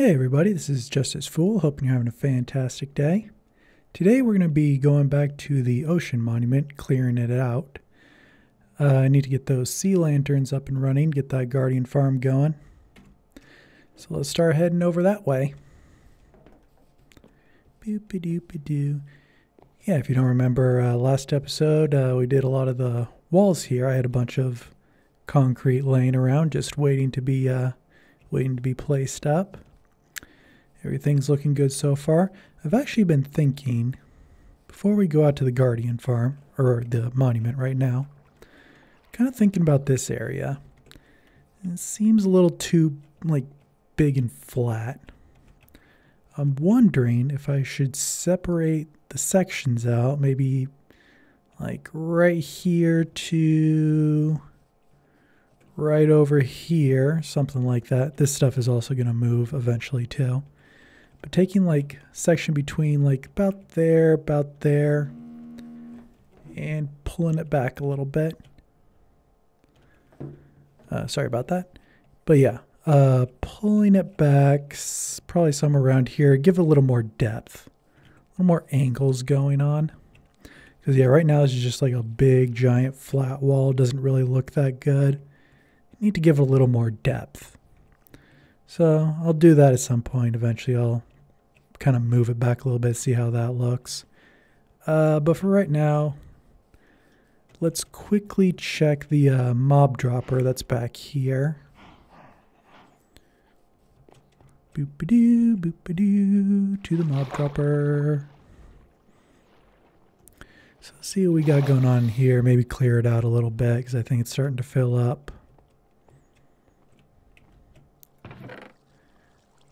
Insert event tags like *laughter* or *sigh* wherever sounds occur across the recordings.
Hey everybody, this is Justice Fool. Hoping you're having a fantastic day. Today we're going to be going back to the ocean monument, clearing it out. Uh, I need to get those sea lanterns up and running, get that guardian farm going. So let's start heading over that way. Boopy doopy doo. Yeah, if you don't remember uh, last episode, uh, we did a lot of the walls here. I had a bunch of concrete laying around, just waiting to be uh, waiting to be placed up. Everything's looking good so far. I've actually been thinking, before we go out to the Guardian farm, or the monument right now, kind of thinking about this area. It seems a little too, like, big and flat. I'm wondering if I should separate the sections out, maybe like right here to right over here, something like that. This stuff is also going to move eventually too. But taking like section between like about there, about there, and pulling it back a little bit. Uh, sorry about that. But yeah, uh, pulling it back probably somewhere around here. Give it a little more depth, a little more angles going on. Because yeah, right now it's just like a big giant flat wall. Doesn't really look that good. need to give it a little more depth. So I'll do that at some point. Eventually I'll kind of move it back a little bit, see how that looks. Uh, but for right now, let's quickly check the uh, mob dropper that's back here. Boop-a-doo, boop-a-doo, to the mob dropper. So let's see what we got going on here. Maybe clear it out a little bit because I think it's starting to fill up.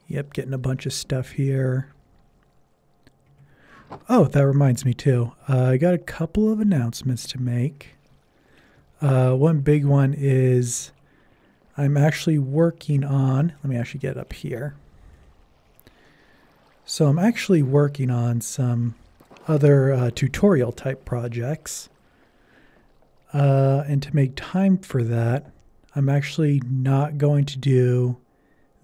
Yep, getting a bunch of stuff here. Oh, that reminds me too. Uh, I got a couple of announcements to make. Uh, one big one is I'm actually working on, let me actually get up here. So I'm actually working on some other uh, tutorial type projects. Uh, and to make time for that, I'm actually not going to do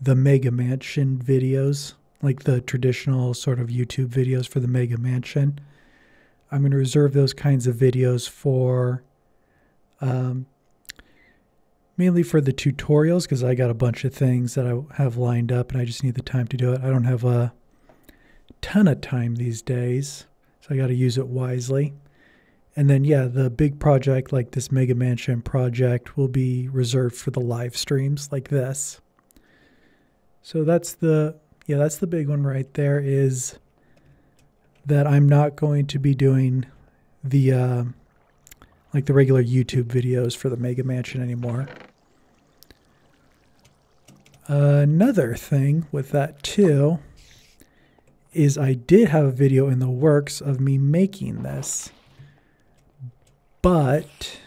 the Mega Mansion videos like the traditional sort of YouTube videos for the Mega Mansion. I'm going to reserve those kinds of videos for um, mainly for the tutorials because I got a bunch of things that I have lined up and I just need the time to do it. I don't have a ton of time these days, so I got to use it wisely. And then, yeah, the big project like this Mega Mansion project will be reserved for the live streams like this. So that's the yeah, that's the big one right there is that I'm not going to be doing the uh, like the regular YouTube videos for the Mega Mansion anymore. Another thing with that too is I did have a video in the works of me making this, but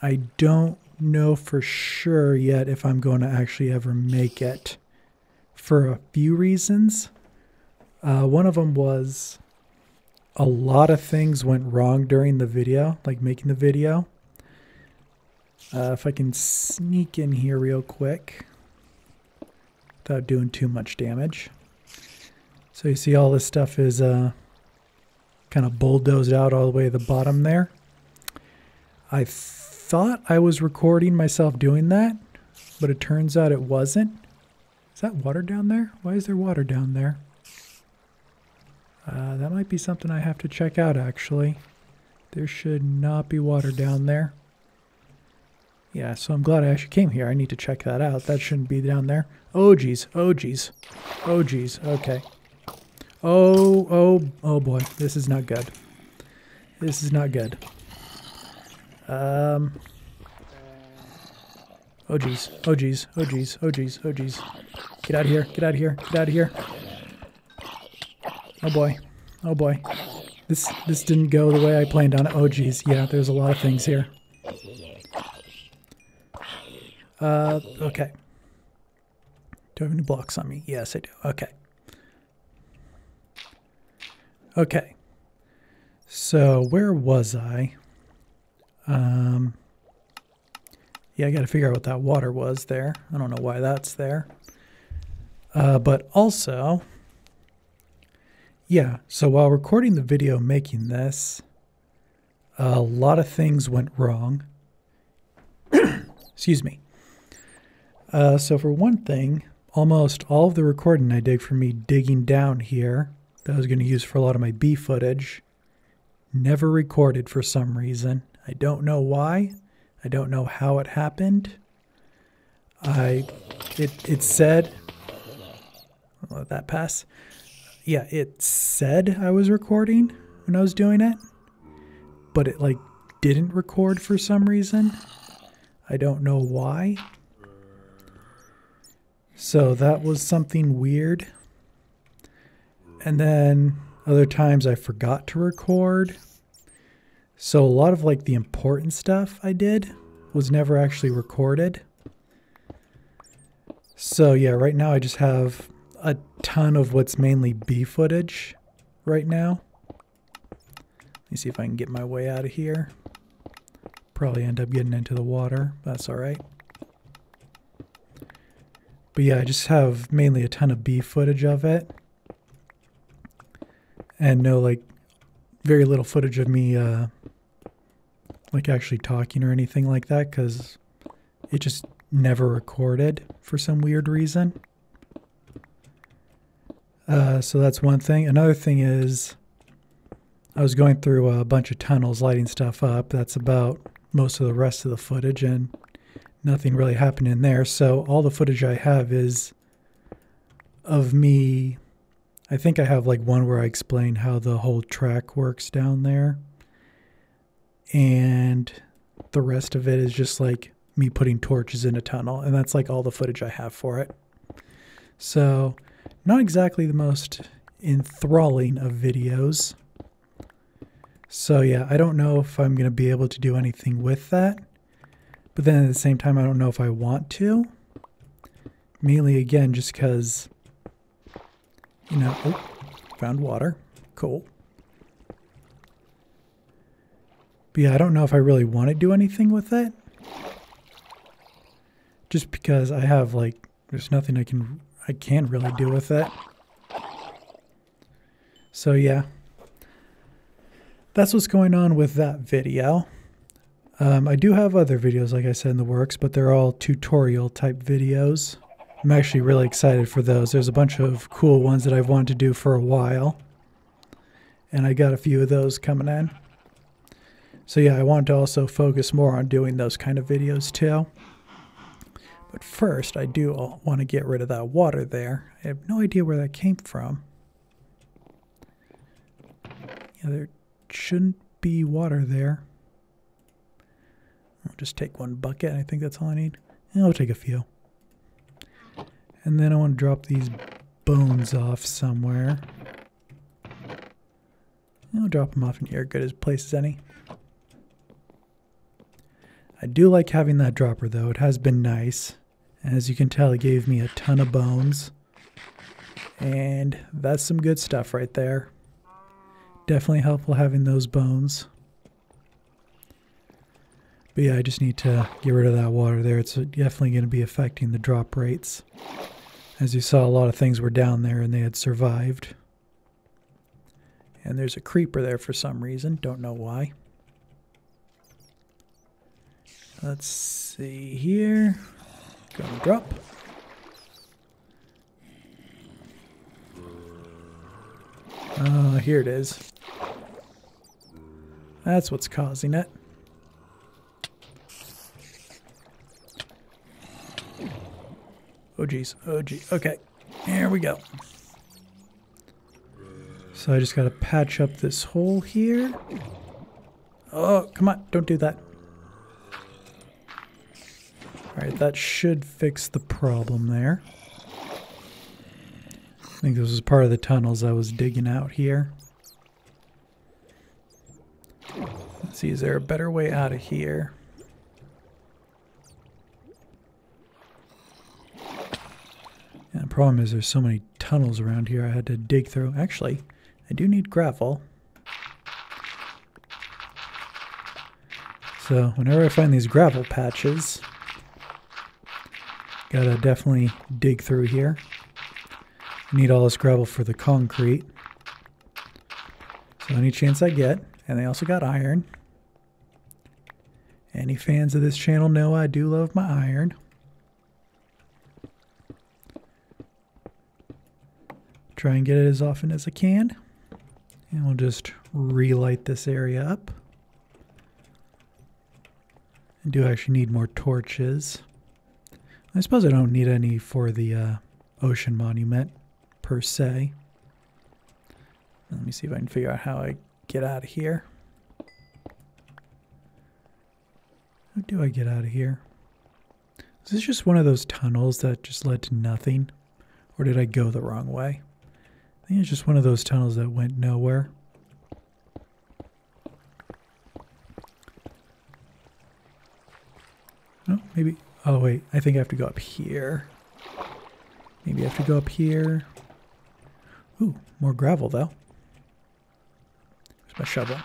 I don't know for sure yet if I'm going to actually ever make it for a few reasons. Uh, one of them was a lot of things went wrong during the video, like making the video. Uh, if I can sneak in here real quick without doing too much damage. So you see all this stuff is uh, kind of bulldozed out all the way to the bottom there. I thought I was recording myself doing that, but it turns out it wasn't. That water down there? Why is there water down there? Uh, that might be something I have to check out, actually. There should not be water down there. Yeah, so I'm glad I actually came here. I need to check that out. That shouldn't be down there. Oh, geez. Oh, geez. Oh, geez. Okay. Oh, oh, oh, boy. This is not good. This is not good. Um... Oh, geez. Oh, geez. Oh, geez. Oh, geez. Oh, geez. Get out of here. Get out of here. Get out of here. Oh boy. Oh boy. This this didn't go the way I planned on it. Oh geez. Yeah, there's a lot of things here. Uh, okay. Do I have any blocks on me? Yes, I do. Okay. Okay. So where was I? Um, yeah, I got to figure out what that water was there. I don't know why that's there. Uh, but also, yeah, so while recording the video making this, a lot of things went wrong. *coughs* Excuse me. Uh, so, for one thing, almost all of the recording I did for me digging down here that I was going to use for a lot of my B footage never recorded for some reason. I don't know why. I don't know how it happened. I it it said I'll let that pass. Yeah, it said I was recording when I was doing it, but it like didn't record for some reason. I don't know why. So that was something weird. And then other times I forgot to record. So a lot of like the important stuff I did was never actually recorded. So yeah, right now I just have a ton of what's mainly B footage right now. Let me see if I can get my way out of here. Probably end up getting into the water. That's all right. But yeah, I just have mainly a ton of B footage of it. And no, like, very little footage of me, uh, like, actually talking or anything like that because it just never recorded for some weird reason. Uh, so that's one thing. Another thing is I was going through a bunch of tunnels lighting stuff up. That's about most of the rest of the footage, and nothing really happened in there. So all the footage I have is of me. I think I have like one where I explain how the whole track works down there. And the rest of it is just like me putting torches in a tunnel. And that's like all the footage I have for it. So not exactly the most enthralling of videos. So yeah, I don't know if I'm going to be able to do anything with that. But then at the same time, I don't know if I want to. Mainly again, just because, you know, oh, found water. Cool. But yeah, I don't know if I really want to do anything with it. Just because I have like, there's nothing I can I can really do with it. So yeah, that's what's going on with that video. Um, I do have other videos, like I said, in the works, but they're all tutorial type videos. I'm actually really excited for those. There's a bunch of cool ones that I've wanted to do for a while. And I got a few of those coming in. So yeah, I want to also focus more on doing those kind of videos too. But first, I do want to get rid of that water there. I have no idea where that came from. Yeah, there shouldn't be water there. I'll just take one bucket. I think that's all I need. And I'll take a few. And then I want to drop these bones off somewhere. I'll drop them off in here. Good as place as any. I do like having that dropper though. It has been nice. As you can tell, it gave me a ton of bones. And that's some good stuff right there. Definitely helpful having those bones. But yeah, I just need to get rid of that water there. It's definitely going to be affecting the drop rates. As you saw, a lot of things were down there and they had survived. And there's a creeper there for some reason. Don't know why. Let's see here. Gonna drop. Uh, here it is. That's what's causing it. Oh geez, oh gee, okay. Here we go. So I just gotta patch up this hole here. Oh, come on, don't do that. Alright, that should fix the problem there. I think this was part of the tunnels I was digging out here. Let's see, is there a better way out of here? And the problem is there's so many tunnels around here I had to dig through. Actually, I do need gravel. So whenever I find these gravel patches, Gotta definitely dig through here. Need all this gravel for the concrete. So any chance I get. And they also got iron. Any fans of this channel know I do love my iron. Try and get it as often as I can. And we'll just relight this area up. I do actually need more torches. I suppose I don't need any for the uh, ocean monument per se. Let me see if I can figure out how I get out of here. How do I get out of here? Is this just one of those tunnels that just led to nothing? Or did I go the wrong way? I think it's just one of those tunnels that went nowhere. Oh, maybe. Oh, wait. I think I have to go up here. Maybe I have to go up here. Ooh, more gravel, though. Where's my shovel?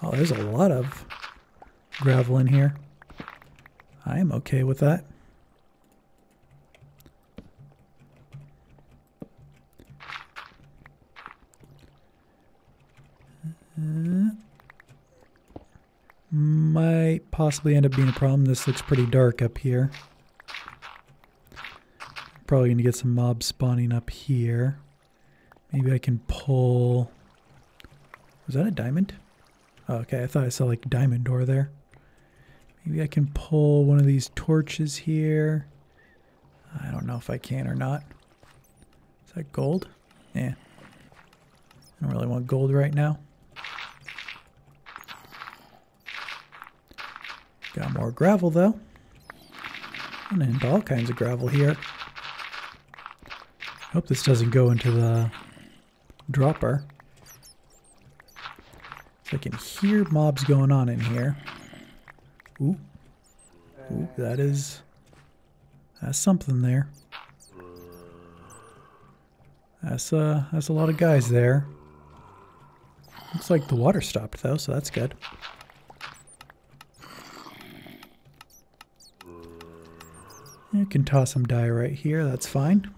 Oh, there's a lot of gravel in here. I am okay with that. Uh, might possibly end up being a problem. This looks pretty dark up here. Probably going to get some mobs spawning up here. Maybe I can pull... Was that a diamond? Oh, okay, I thought I saw like diamond ore there. Maybe I can pull one of these torches here. I don't know if I can or not. Is that gold? Yeah. I don't really want gold right now. Got more gravel though. And all kinds of gravel here. Hope this doesn't go into the dropper. So I can hear mobs going on in here. Ooh. Ooh, that is... That's something there. That's, uh, that's a lot of guys there. Looks like the water stopped though, so that's good. You can toss some dye right here, that's fine.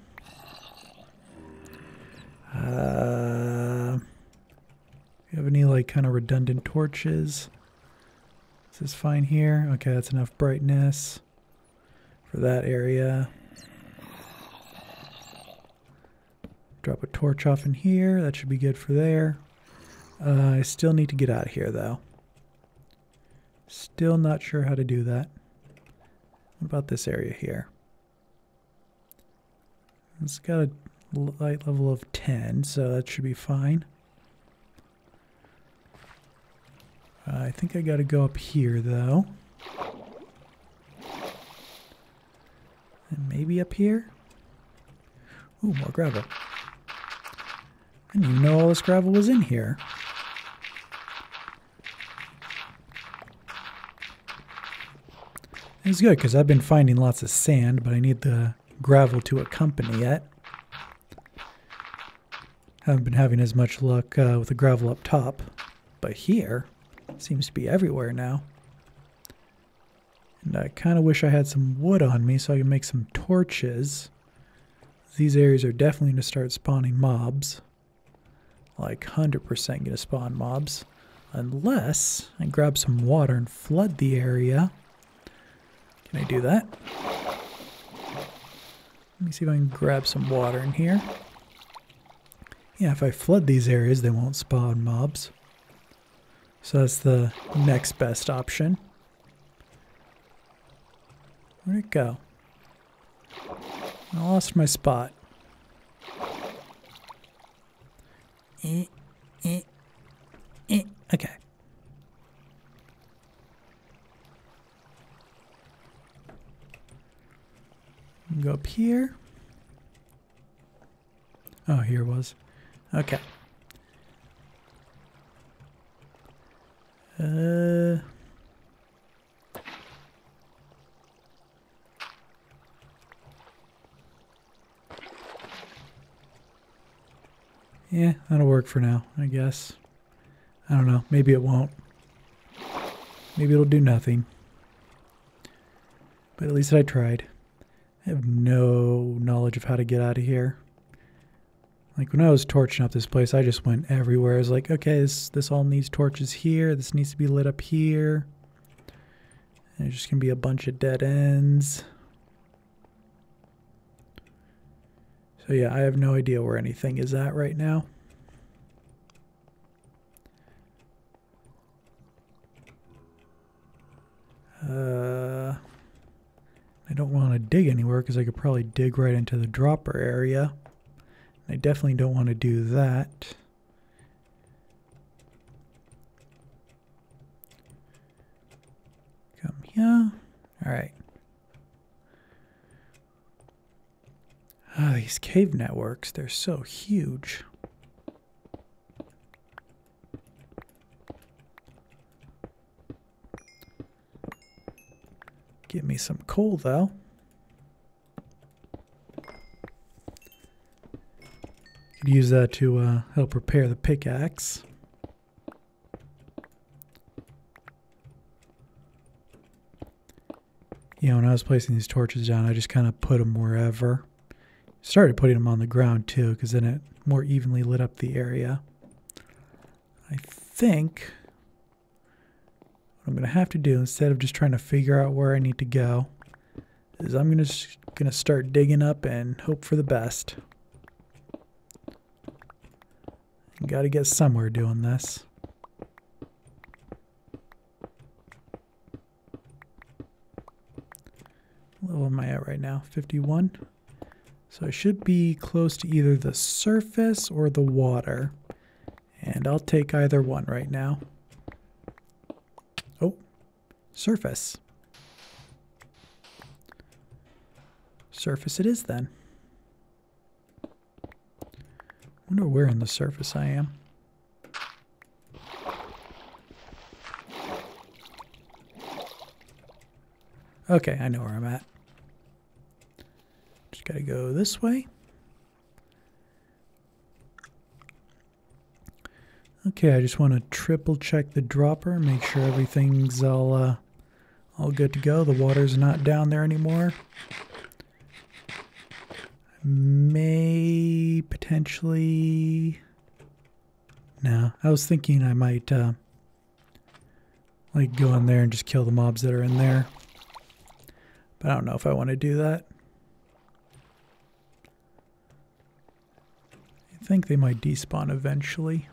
Uh, you have any like kind of redundant torches? This is fine here? Okay, that's enough brightness for that area. Drop a torch off in here. That should be good for there. Uh, I still need to get out of here though. Still not sure how to do that. What about this area here? It's got a light level of 10, so that should be fine. Uh, I think I gotta go up here, though. And maybe up here? Ooh, more gravel. I didn't even know all this gravel was in here. It's good because I've been finding lots of sand, but I need the gravel to accompany it. Haven't been having as much luck uh, with the gravel up top, but here seems to be everywhere now. And I kind of wish I had some wood on me so I can make some torches. These areas are definitely going to start spawning mobs. Like 100% going to spawn mobs. Unless I grab some water and flood the area can I do that? Let me see if I can grab some water in here. Yeah, if I flood these areas, they won't spawn mobs. So that's the next best option. Where'd it go? I lost my spot. Eh, eh, eh. Okay. Go up here. Oh, here it was. Okay. Uh. Yeah, that'll work for now, I guess. I don't know. Maybe it won't. Maybe it'll do nothing. But at least I tried. I have no knowledge of how to get out of here. Like when I was torching up this place, I just went everywhere. I was like, okay, this this all needs torches here. This needs to be lit up here. And there's just gonna be a bunch of dead ends. So yeah, I have no idea where anything is at right now. Don't want to dig anywhere because I could probably dig right into the dropper area. I definitely don't want to do that. Come here. All right. Ah, these cave networks, they're so huge. Give me some coal, though. Could use that to uh, help repair the pickaxe. You know, when I was placing these torches down, I just kind of put them wherever. Started putting them on the ground too, because then it more evenly lit up the area. I think what I'm going to have to do, instead of just trying to figure out where I need to go, is I'm going to going to start digging up and hope for the best. Got to get somewhere doing this. What level am I at right now? 51? So I should be close to either the surface or the water. And I'll take either one right now. Surface. Surface it is then. wonder where in the surface I am. Okay, I know where I'm at. Just gotta go this way. Okay, I just want to triple check the dropper, make sure everything's all uh, all good to go. The water's not down there anymore may potentially. No, I was thinking I might uh, like go in there and just kill the mobs that are in there. But I don't know if I want to do that. I think they might despawn eventually.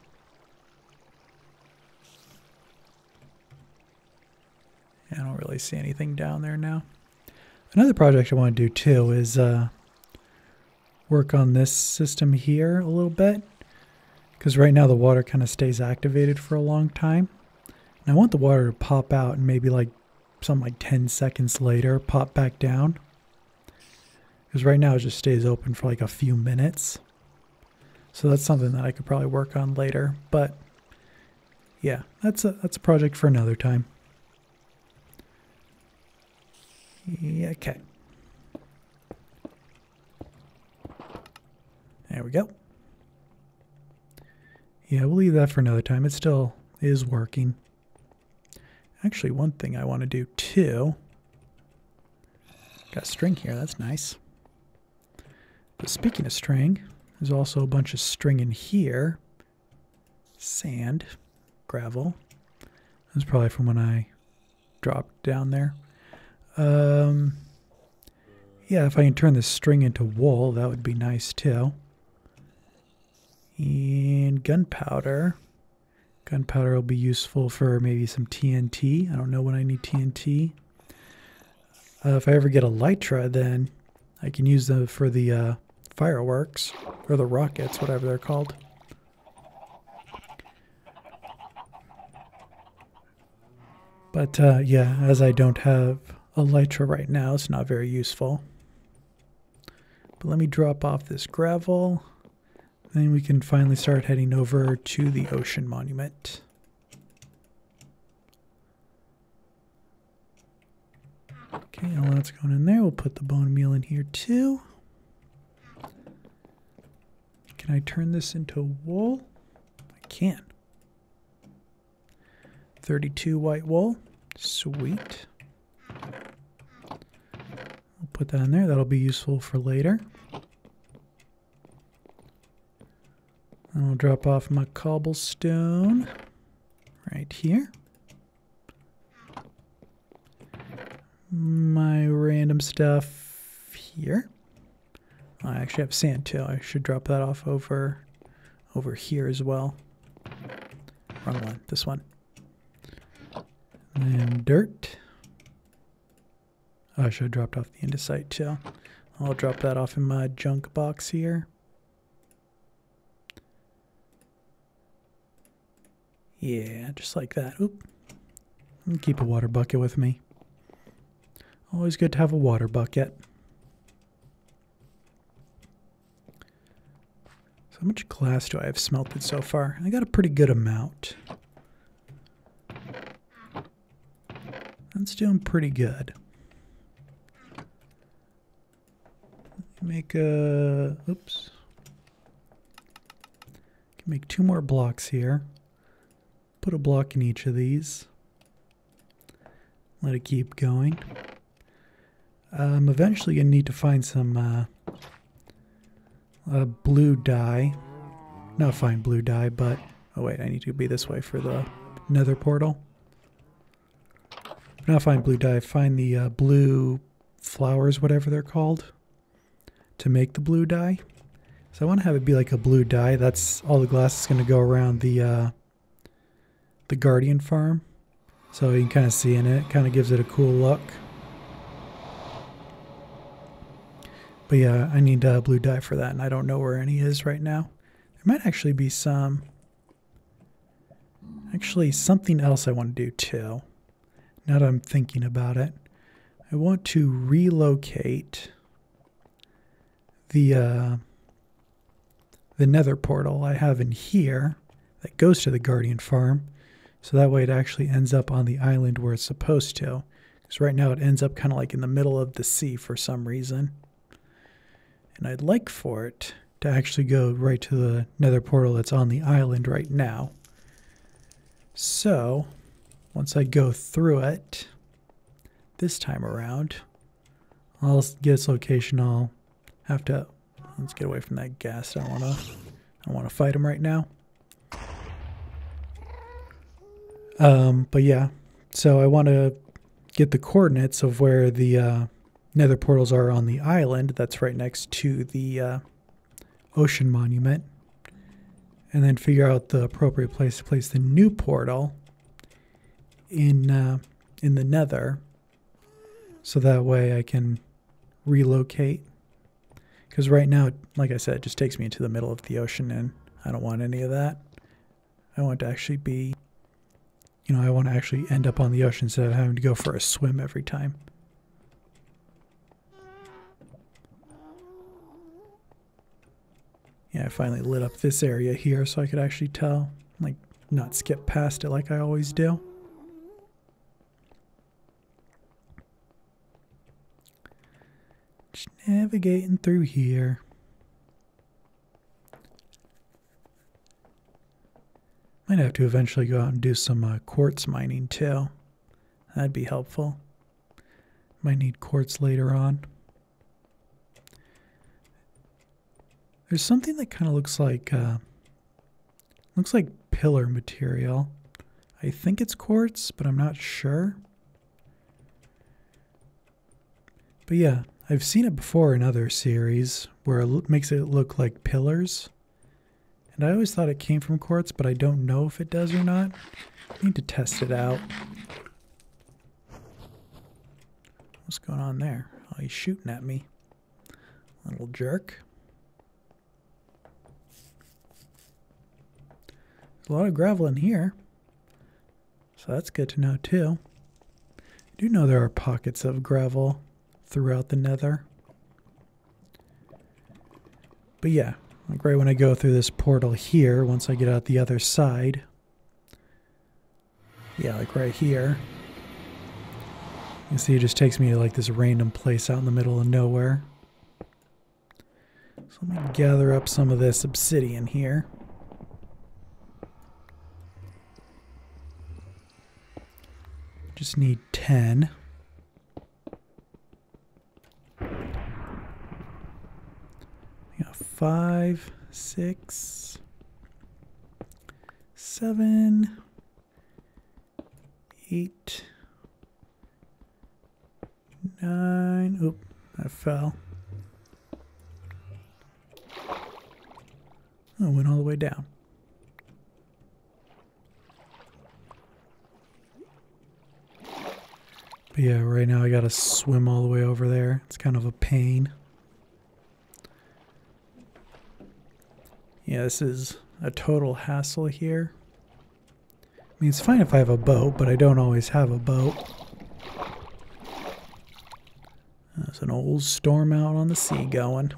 I don't really see anything down there now. Another project I want to do too is uh, work on this system here a little bit because right now the water kind of stays activated for a long time. And I want the water to pop out and maybe like something like 10 seconds later pop back down. Because right now it just stays open for like a few minutes. So that's something that I could probably work on later. But yeah, that's a, that's a project for another time. Yeah, okay. There we go. Yeah, we'll leave that for another time. It still is working. Actually, one thing I want to do too. Got string here, that's nice. But speaking of string, there's also a bunch of string in here. Sand, gravel. That's probably from when I dropped down there. Um, yeah, if I can turn this string into wool, that would be nice too. And gunpowder. Gunpowder will be useful for maybe some TNT. I don't know when I need TNT. Uh, if I ever get elytra, then I can use them for the uh, fireworks or the rockets, whatever they're called. But uh, yeah, as I don't have elytra right now, it's not very useful. But let me drop off this gravel. Then we can finally start heading over to the ocean monument. Okay, all that's going in there. We'll put the bone meal in here too. Can I turn this into wool? I can. 32 white wool. Sweet. Put that in there. That'll be useful for later. And I'll drop off my cobblestone right here. My random stuff here. I actually have sand too. I should drop that off over over here as well. Wrong one. This one. And dirt. I should have dropped off the andesite too. I'll drop that off in my junk box here. Yeah, just like that. Oop. Keep a water bucket with me. Always good to have a water bucket. So how much glass do I have smelted so far? I got a pretty good amount. That's doing pretty good. Make a, oops. Can make two more blocks here. Put a block in each of these. Let it keep going. I'm eventually going to need to find some uh, uh, blue dye. Not find blue dye, but... Oh wait, I need to be this way for the nether portal. Not find blue dye, find the uh, blue flowers, whatever they're called, to make the blue dye. So I want to have it be like a blue dye. That's all the glass is going to go around the uh, the Guardian farm. So you can kind of see in it. Kind of gives it a cool look. But yeah, I need uh, blue dye for that, and I don't know where any is right now. There might actually be some... Actually, something else I want to do too. Now that I'm thinking about it. I want to relocate the uh, the nether portal I have in here that goes to the Guardian farm. So that way it actually ends up on the island where it's supposed to. Because right now it ends up kind of like in the middle of the sea for some reason. And I'd like for it to actually go right to the nether portal that's on the island right now. So, once I go through it, this time around, I'll get its location. I'll have to, let's get away from that ghast. I don't want to, I don't want to fight him right now. Um, but yeah, so I want to get the coordinates of where the uh, nether portals are on the island that's right next to the uh, ocean monument and then figure out the appropriate place to place the new portal in uh, in the nether so that way I can relocate because right now like I said it just takes me into the middle of the ocean and I don't want any of that I want to actually be you know I want to actually end up on the ocean instead of having to go for a swim every time Yeah, I finally lit up this area here so I could actually tell, like, not skip past it like I always do. Just navigating through here. Might have to eventually go out and do some uh, quartz mining too. That'd be helpful. Might need quartz later on. There's something that kind of looks like uh, looks like pillar material. I think it's quartz, but I'm not sure. But yeah, I've seen it before in other series where it makes it look like pillars. And I always thought it came from quartz, but I don't know if it does or not. I need to test it out. What's going on there? Oh, he's shooting at me. Little jerk. There's a lot of gravel in here. So that's good to know too. I do know there are pockets of gravel throughout the nether. But yeah, like right when I go through this portal here, once I get out the other side. Yeah, like right here. You see it just takes me to like this random place out in the middle of nowhere. So let me gather up some of this obsidian here. Just need 10. Yeah, five, six, seven, eight, nine. Oop, I fell. Oh, went all the way down. But yeah, right now I gotta swim all the way over there. It's kind of a pain. Yeah, this is a total hassle here. I mean, it's fine if I have a boat, but I don't always have a boat. There's an old storm out on the sea going.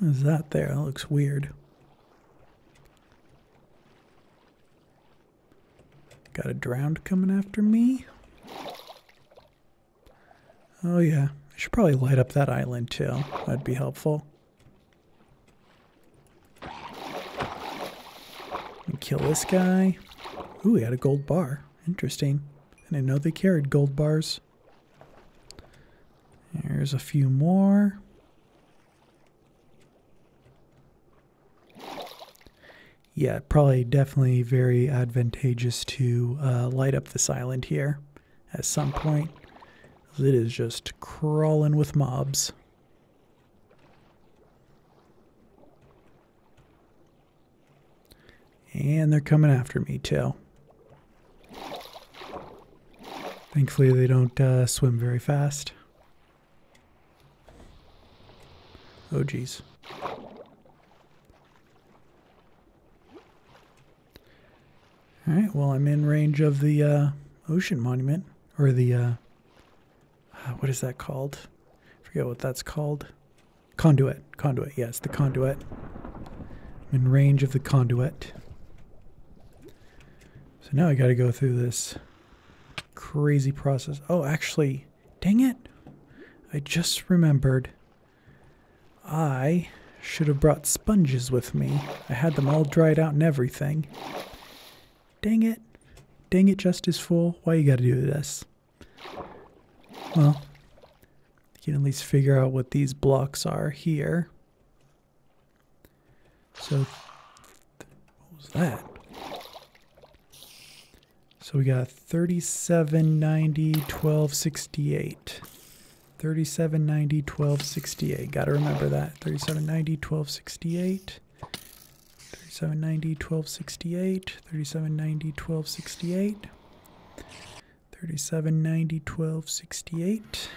What is that there? That looks weird. Got a drowned coming after me. Oh yeah, I should probably light up that island too. That'd be helpful. And kill this guy. Ooh, he had a gold bar. Interesting. And I didn't know they carried gold bars. There's a few more. yeah, probably definitely very advantageous to uh, light up this island here at some point. It is just crawling with mobs. And they're coming after me too. Thankfully they don't uh, swim very fast. Oh geez. All right, well, I'm in range of the uh, ocean monument, or the, uh, what is that called? I forget what that's called. Conduit. Conduit, yes, the conduit. I'm in range of the conduit. So now I got to go through this crazy process. Oh, actually, dang it. I just remembered I should have brought sponges with me. I had them all dried out and everything. Dang it. Dang it, Justice Fool. Why you gotta do this? Well, you can at least figure out what these blocks are here. So, what was that? So we got 3790, 1268. 3790, 1268. Gotta remember that. 3790, 1268. 3790, 1268, 3790, 1268, 3790, 1268,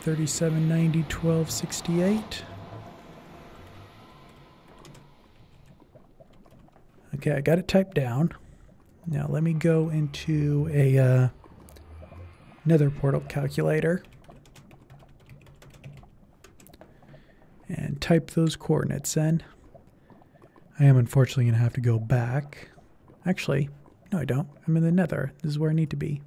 3790, 1268. Okay, I got it typed down. Now let me go into a uh, nether portal calculator and type those coordinates in. I am unfortunately going to have to go back. Actually, no I don't. I'm in the nether. This is where I need to be.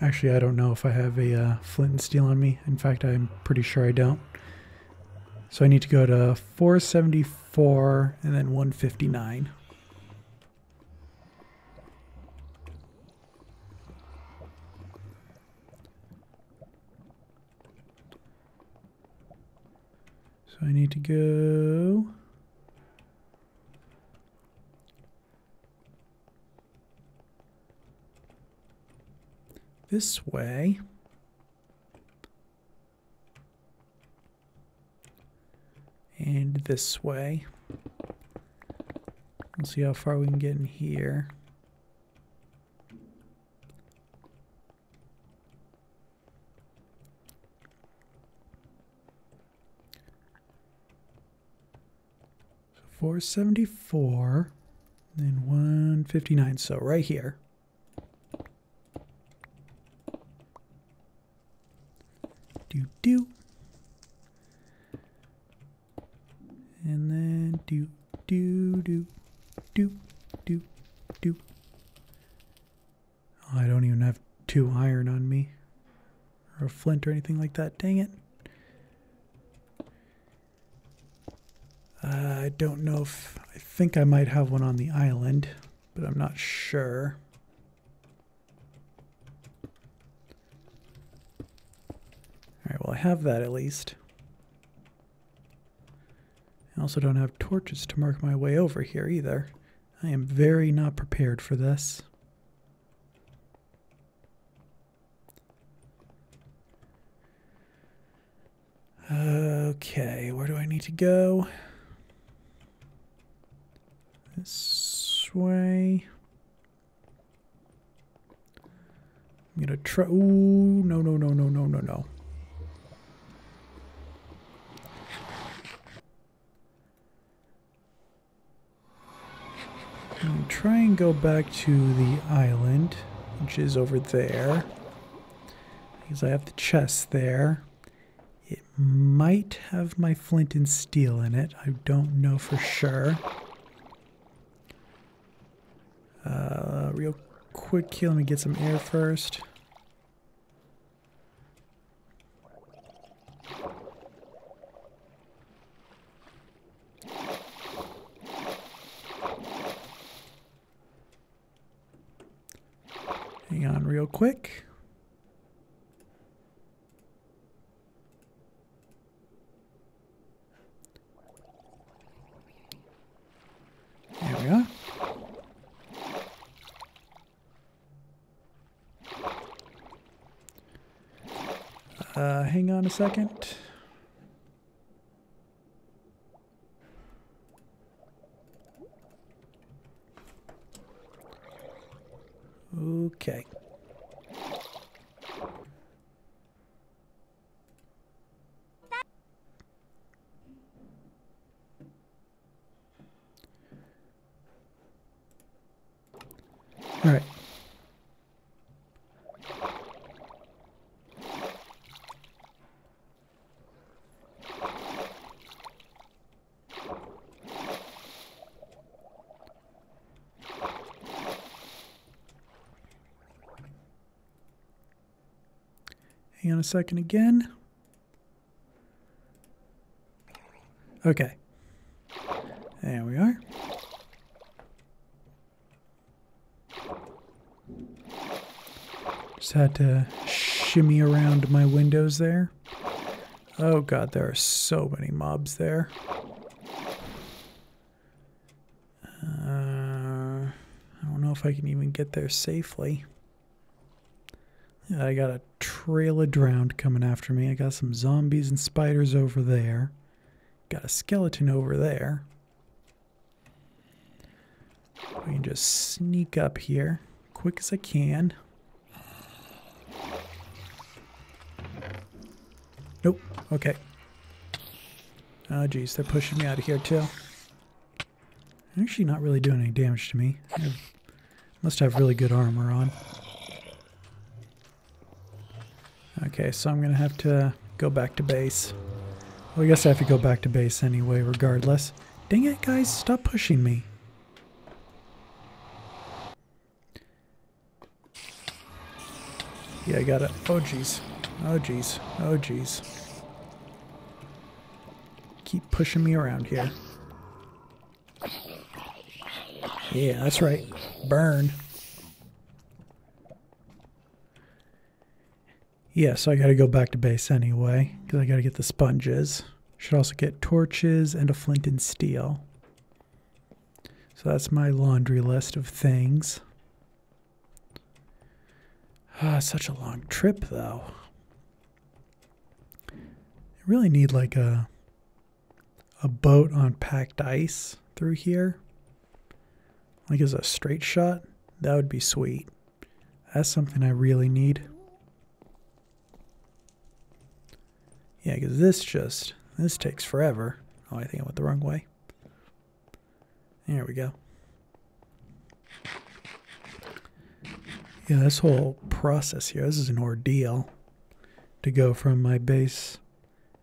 Actually, I don't know if I have a uh, flint and steel on me. In fact, I'm pretty sure I don't. So I need to go to 474 and then 159. So I need to go. This way. And this way. Let's see how far we can get in here. So 474, and 159. So right here. Do do. And then do do do do do do. Oh, I don't even have two iron on me. Or anything like that. Dang it. Uh, I don't know if I think I might have one on the island, but I'm not sure. All right, well, I have that at least. I also don't have torches to mark my way over here either. I am very not prepared for this. Okay, where do I need to go? This way. I'm gonna try. Ooh, no, no, no, no, no, no, no. I'm gonna try and go back to the island, which is over there. Because I have the chest there. It might have my flint and steel in it. I don't know for sure. Uh, real quick here, let me get some air first. Hang on real quick. There we are. Uh, hang on a second. Okay. All right. Hang on a second again. Okay. There we are. Just had to shimmy around my windows there. Oh god, there are so many mobs there. Uh, I don't know if I can even get there safely. Yeah, I got a trail of drowned coming after me. I got some zombies and spiders over there. Got a skeleton over there. I can just sneak up here quick as I can. Nope. Okay. Oh, geez. They're pushing me out of here, too. Actually, not really doing any damage to me. I must have really good armor on. Okay, so I'm going to have to uh, go back to base. Well, I guess I have to go back to base anyway, regardless. Dang it, guys. Stop pushing me. Yeah, I got it. Oh, jeez. Oh, jeez. Oh, jeez. Keep pushing me around here. Yeah, that's right. Burn. Yeah, so I gotta go back to base anyway, because I gotta get the sponges. Should also get torches and a flint and steel. So that's my laundry list of things. Ah, such a long trip, though. I really need like a a boat on packed ice through here. Like as a straight shot, that would be sweet. That's something I really need. Yeah, because this just, this takes forever. Oh, I think I went the wrong way. There we go. Yeah, this whole process here, this is an ordeal to go from my base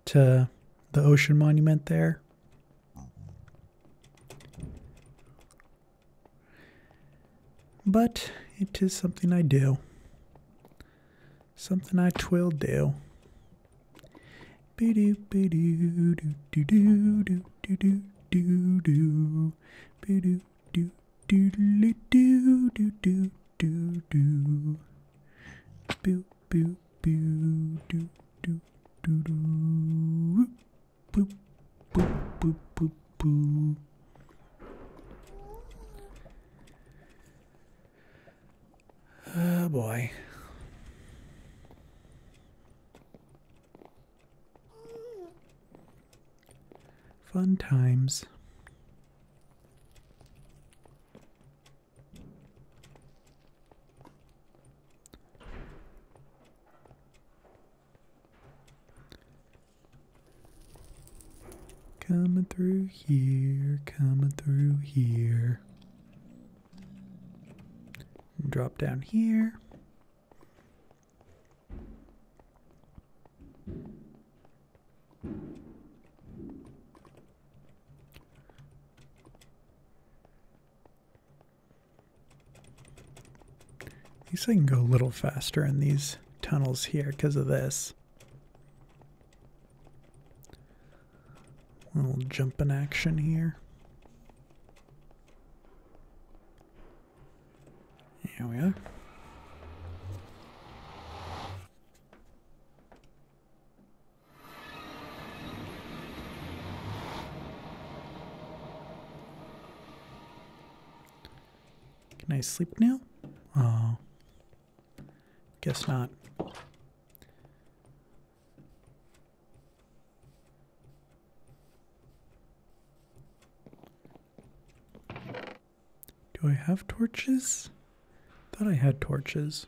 to the ocean monument there. But it is something I do. Something I twill do. Be-do, be-do, do-do-do, do-do-do, do-do. Be-do, do, do-do-do, do-do, do-do. Boo, boo, boo, do, do, do-do. Boop, boop, boop, boop, boo. Oh boy. Fun times. Coming through here, coming through here. Drop down here. I can go a little faster in these tunnels here because of this. A little jumping action here. Here we are. Can I sleep now? Oh. Guess not. Do I have torches? Thought I had torches.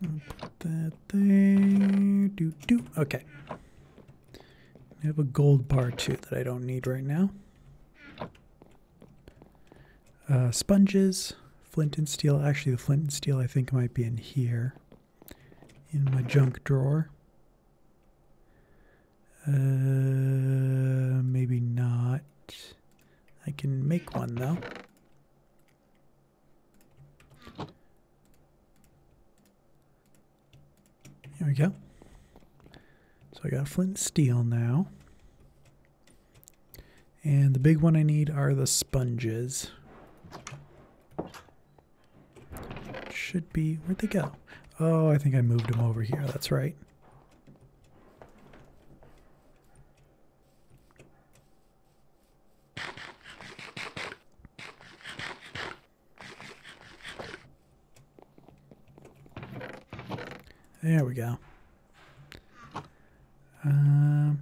Put that there. Do do. Okay. I have a gold bar too that I don't need right now. Uh, sponges, flint and steel. Actually, the flint and steel I think might be in here, in my junk drawer. Uh, maybe not. I can make one though. Here we go. Flint steel now. And the big one I need are the sponges. Should be, where'd they go? Oh, I think I moved them over here. That's right. There we go. Um,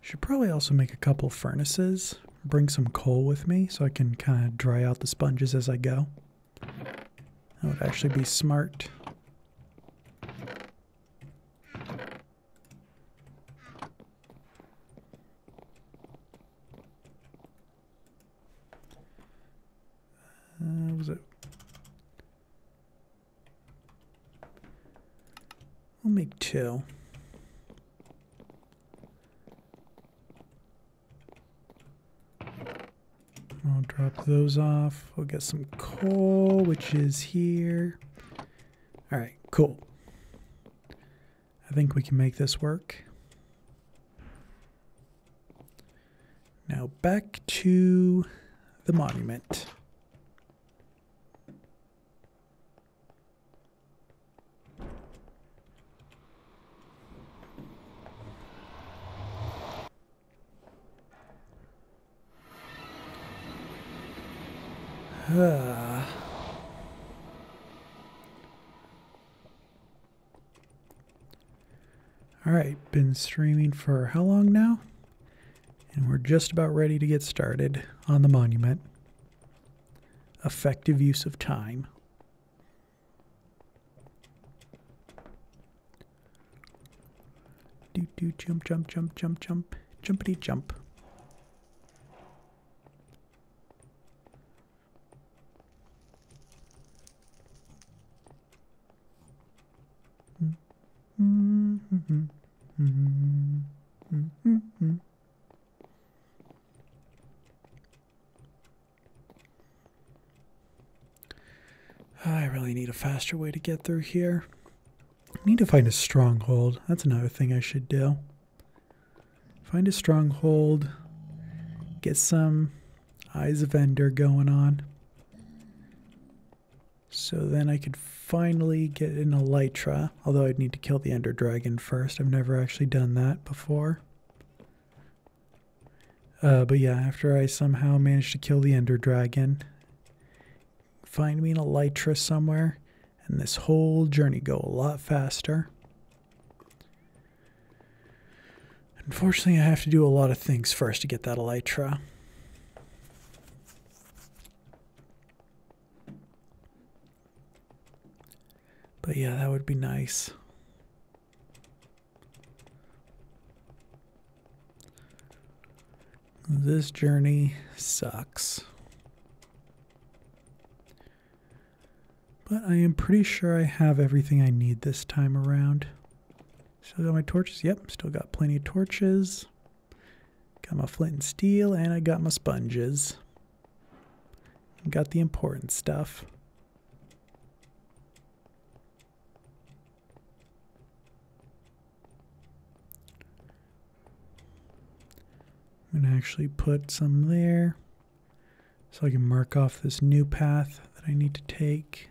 should probably also make a couple furnaces. Bring some coal with me so I can kind of dry out the sponges as I go. That would actually be smart. Uh, was it? We'll make two. I'll drop those off. We'll get some coal, which is here. All right, cool. I think we can make this work. Now back to the monument. Ah. All right, been streaming for how long now? And we're just about ready to get started on the monument. Effective use of time. Do do jump jump jump jump jump jumpity jump. a faster way to get through here. I need to find a stronghold. That's another thing I should do. Find a stronghold. Get some Eyes of Ender going on. So then I could finally get an Elytra, although I'd need to kill the Ender Dragon first. I've never actually done that before. Uh, but yeah, after I somehow manage to kill the Ender Dragon, find me an Elytra somewhere, and this whole journey go a lot faster. Unfortunately, I have to do a lot of things first to get that Elytra. But yeah, that would be nice. This journey sucks. But I am pretty sure I have everything I need this time around. Still got my torches. Yep, still got plenty of torches. Got my flint and steel, and I got my sponges. Got the important stuff. I'm going to actually put some there so I can mark off this new path that I need to take.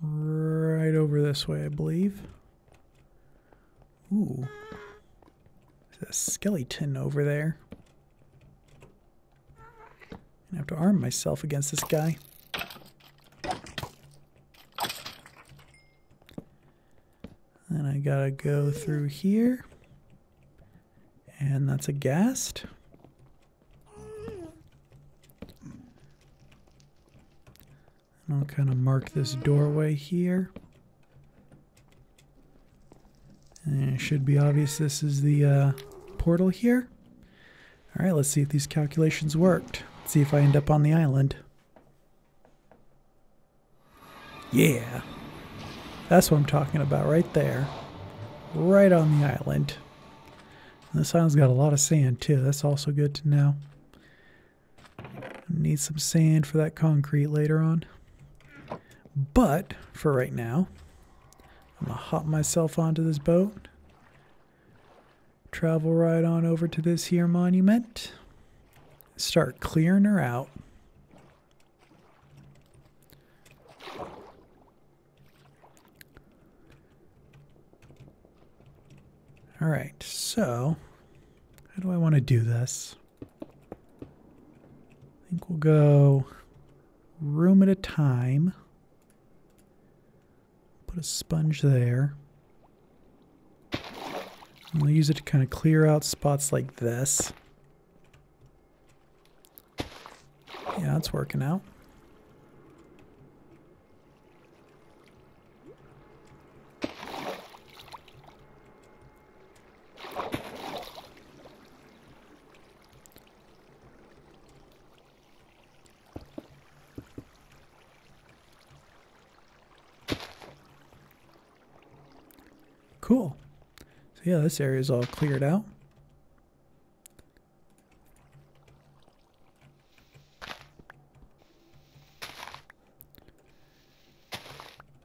Right over this way, I believe. Ooh. There's a skeleton over there. I have to arm myself against this guy. And I gotta go through here. And that's a ghast. I'll kind of mark this doorway here. And it should be obvious this is the uh, portal here. Alright, let's see if these calculations worked. Let's see if I end up on the island. Yeah. That's what I'm talking about right there. Right on the island. And this island's got a lot of sand too. That's also good to know. Need some sand for that concrete later on. But for right now, I'm going to hop myself onto this boat. Travel right on over to this here monument. Start clearing her out. All right, so how do I want to do this? I think we'll go room at a time. Put a sponge there. We'll use it to kind of clear out spots like this. Yeah, it's working out. Cool. So yeah, this area is all cleared out.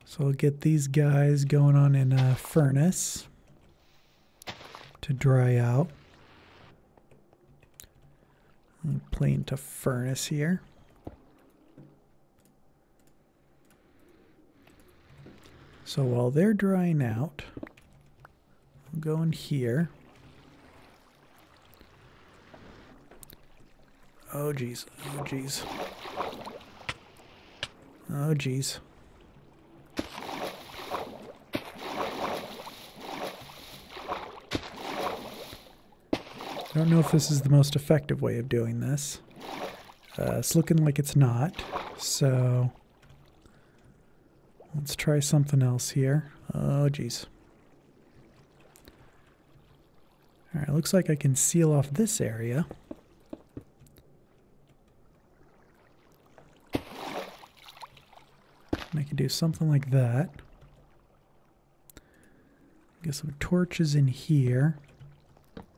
So I'll get these guys going on in a furnace to dry out. Plane to furnace here. So while they're drying out, go in here. Oh, jeez. Oh, jeez. Oh, jeez. I don't know if this is the most effective way of doing this. Uh, it's looking like it's not, so let's try something else here. Oh, jeez. Alright, looks like I can seal off this area. And I can do something like that. Get some torches in here.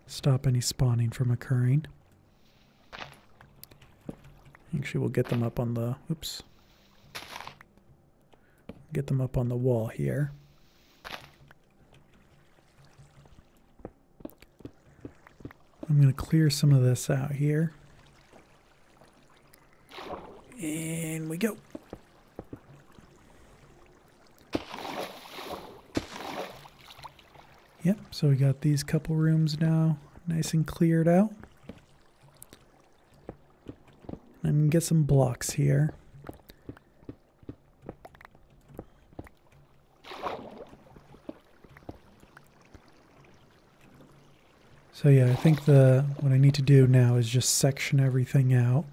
Stop any spawning from occurring. Actually, we'll get them up on the, oops. Get them up on the wall here. I'm going to clear some of this out here. And we go. Yep, so we got these couple rooms now nice and cleared out. And get some blocks here. So yeah, I think the what I need to do now is just section everything out.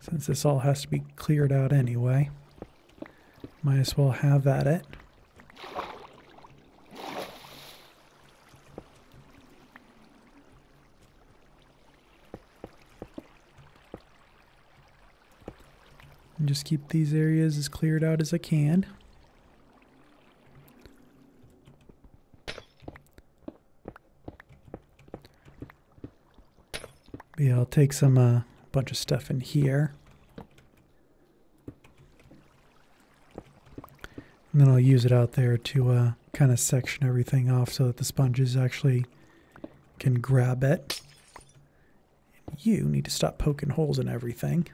Since this all has to be cleared out anyway. Might as well have at it. And just keep these areas as cleared out as I can. Yeah, I'll take some uh, bunch of stuff in here. And then I'll use it out there to uh, kind of section everything off so that the sponges actually can grab it. You need to stop poking holes in everything.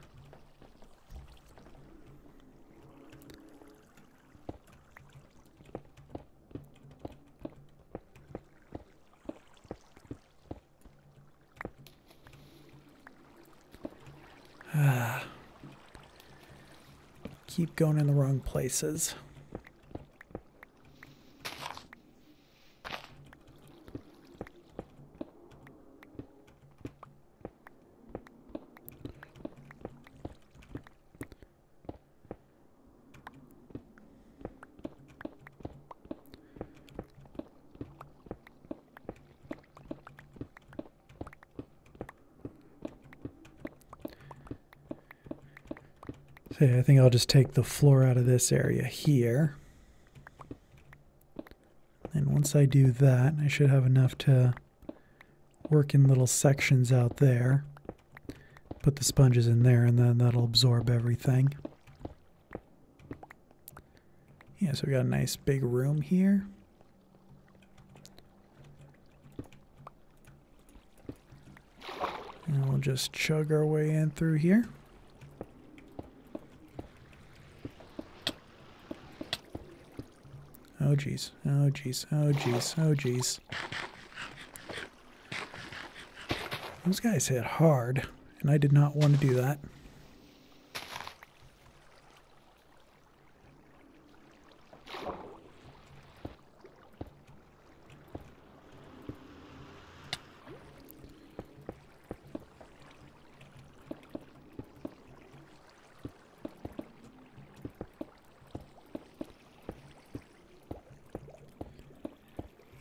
Ah. Going in the wrong places. So I think I'll just take the floor out of this area here. And once I do that, I should have enough to work in little sections out there. Put the sponges in there and then that'll absorb everything. Yeah, so we got a nice big room here. And we'll just chug our way in through here. Oh jeez. Oh jeez. Oh jeez. Oh jeez. Those guys hit hard, and I did not want to do that.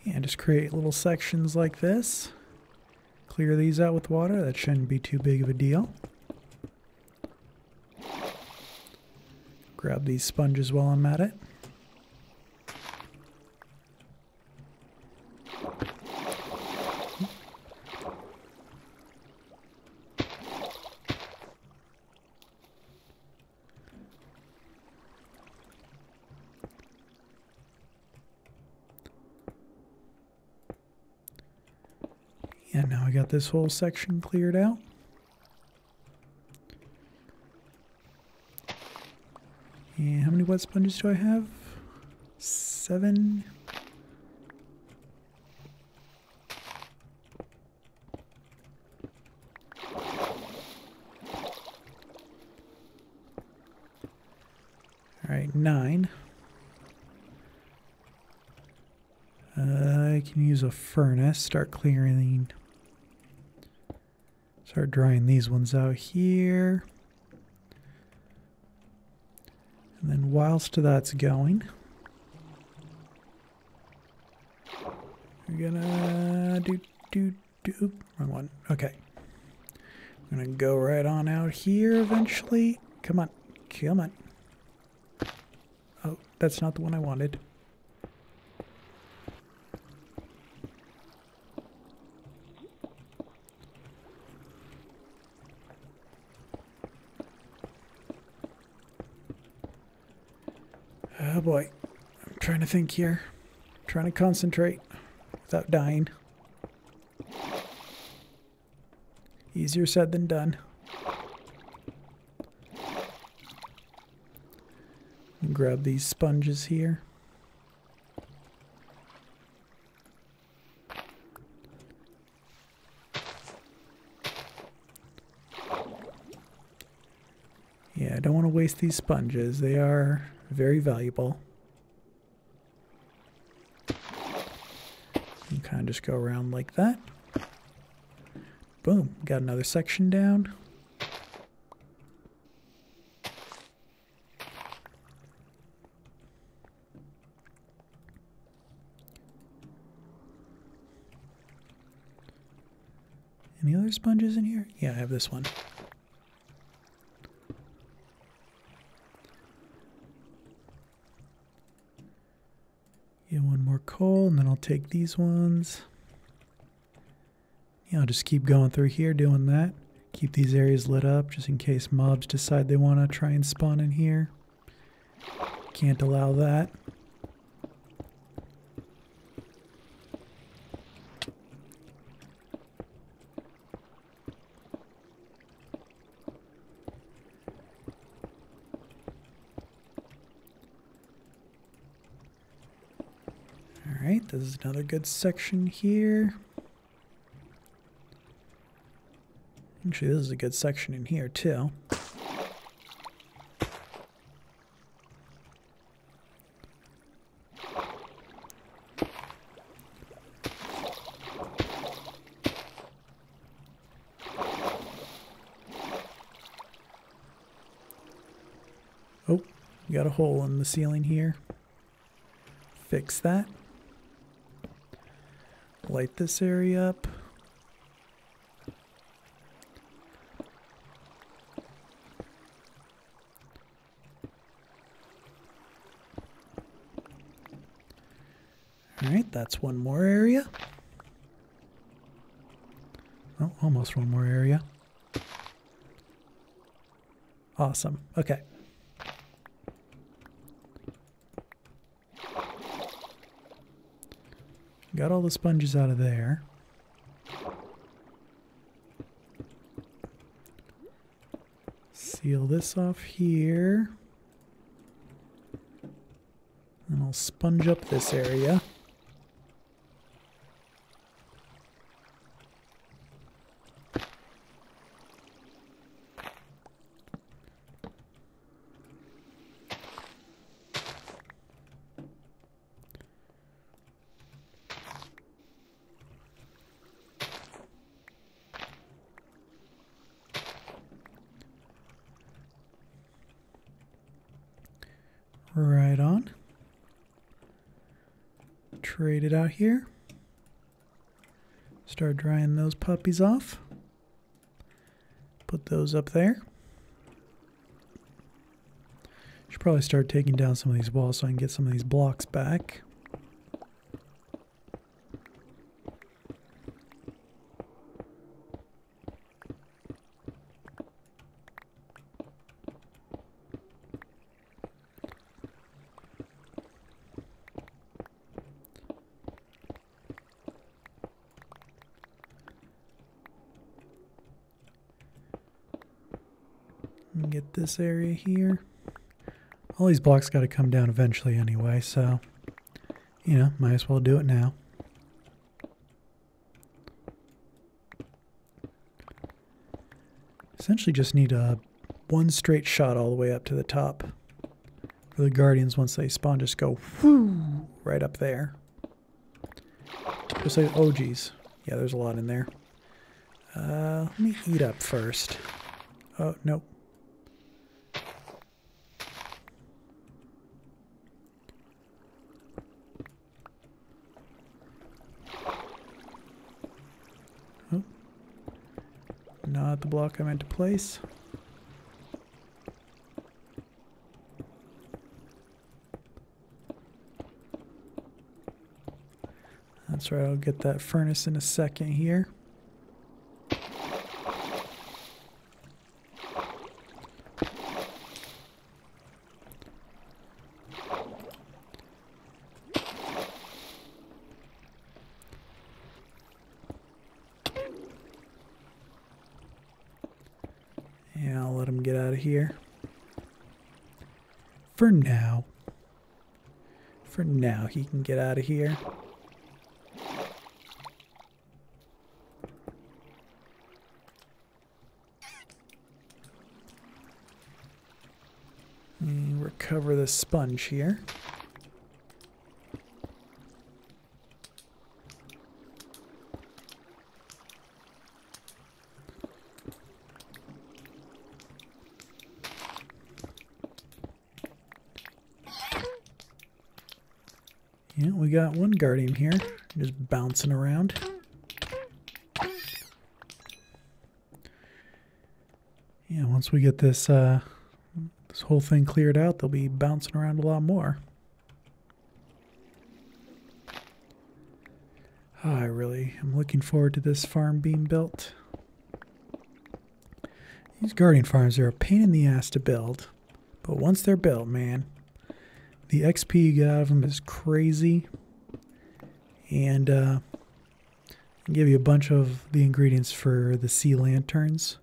And just create little sections like this. Clear these out with water. That shouldn't be too big of a deal. Grab these sponges while I'm at it. And now I got this whole section cleared out. And how many wet sponges do I have? Seven. All right, nine. Uh, I can use a furnace, start clearing Start drying these ones out here. And then whilst that's going, we're gonna do, do, do, wrong one. Okay. I'm gonna go right on out here eventually. Come on, come on. Oh, that's not the one I wanted. Oh boy. I'm trying to think here. I'm trying to concentrate without dying. Easier said than done. Grab these sponges here. Yeah, I don't want to waste these sponges. They are very valuable. You kind of just go around like that. Boom, got another section down. Any other sponges in here? Yeah, I have this one. Get one more coal, and then I'll take these ones. Yeah, I'll just keep going through here doing that. Keep these areas lit up just in case mobs decide they want to try and spawn in here. Can't allow that. Alright, this is another good section here. Actually, this is a good section in here, too. Oh, got a hole in the ceiling here. Fix that. Light this area up. Alright, that's one more area. Oh, almost one more area. Awesome. Okay. Got all the sponges out of there. Seal this off here. And I'll sponge up this area. Right on. Trade it out here. Start drying those puppies off. Put those up there. Should probably start taking down some of these walls so I can get some of these blocks back. And get this area here. All these blocks got to come down eventually anyway, so, you know, might as well do it now. Essentially just need a one straight shot all the way up to the top. For the Guardians, once they spawn, just go whoo, right up there. Just like, oh geez. Yeah, there's a lot in there. Uh, let me eat up first. Oh, nope. Oh. Not the block I meant to place. That's right, I'll get that furnace in a second here. out of here. For now. For now, he can get out of here. And recover the sponge here. Yeah, guardian here, just bouncing around. Yeah, once we get this uh, this whole thing cleared out, they'll be bouncing around a lot more. Oh, I really am looking forward to this farm being built. These guardian farms are a pain in the ass to build, but once they're built, man, the XP you get out of them is crazy. And uh, give you a bunch of the ingredients for the sea lanterns,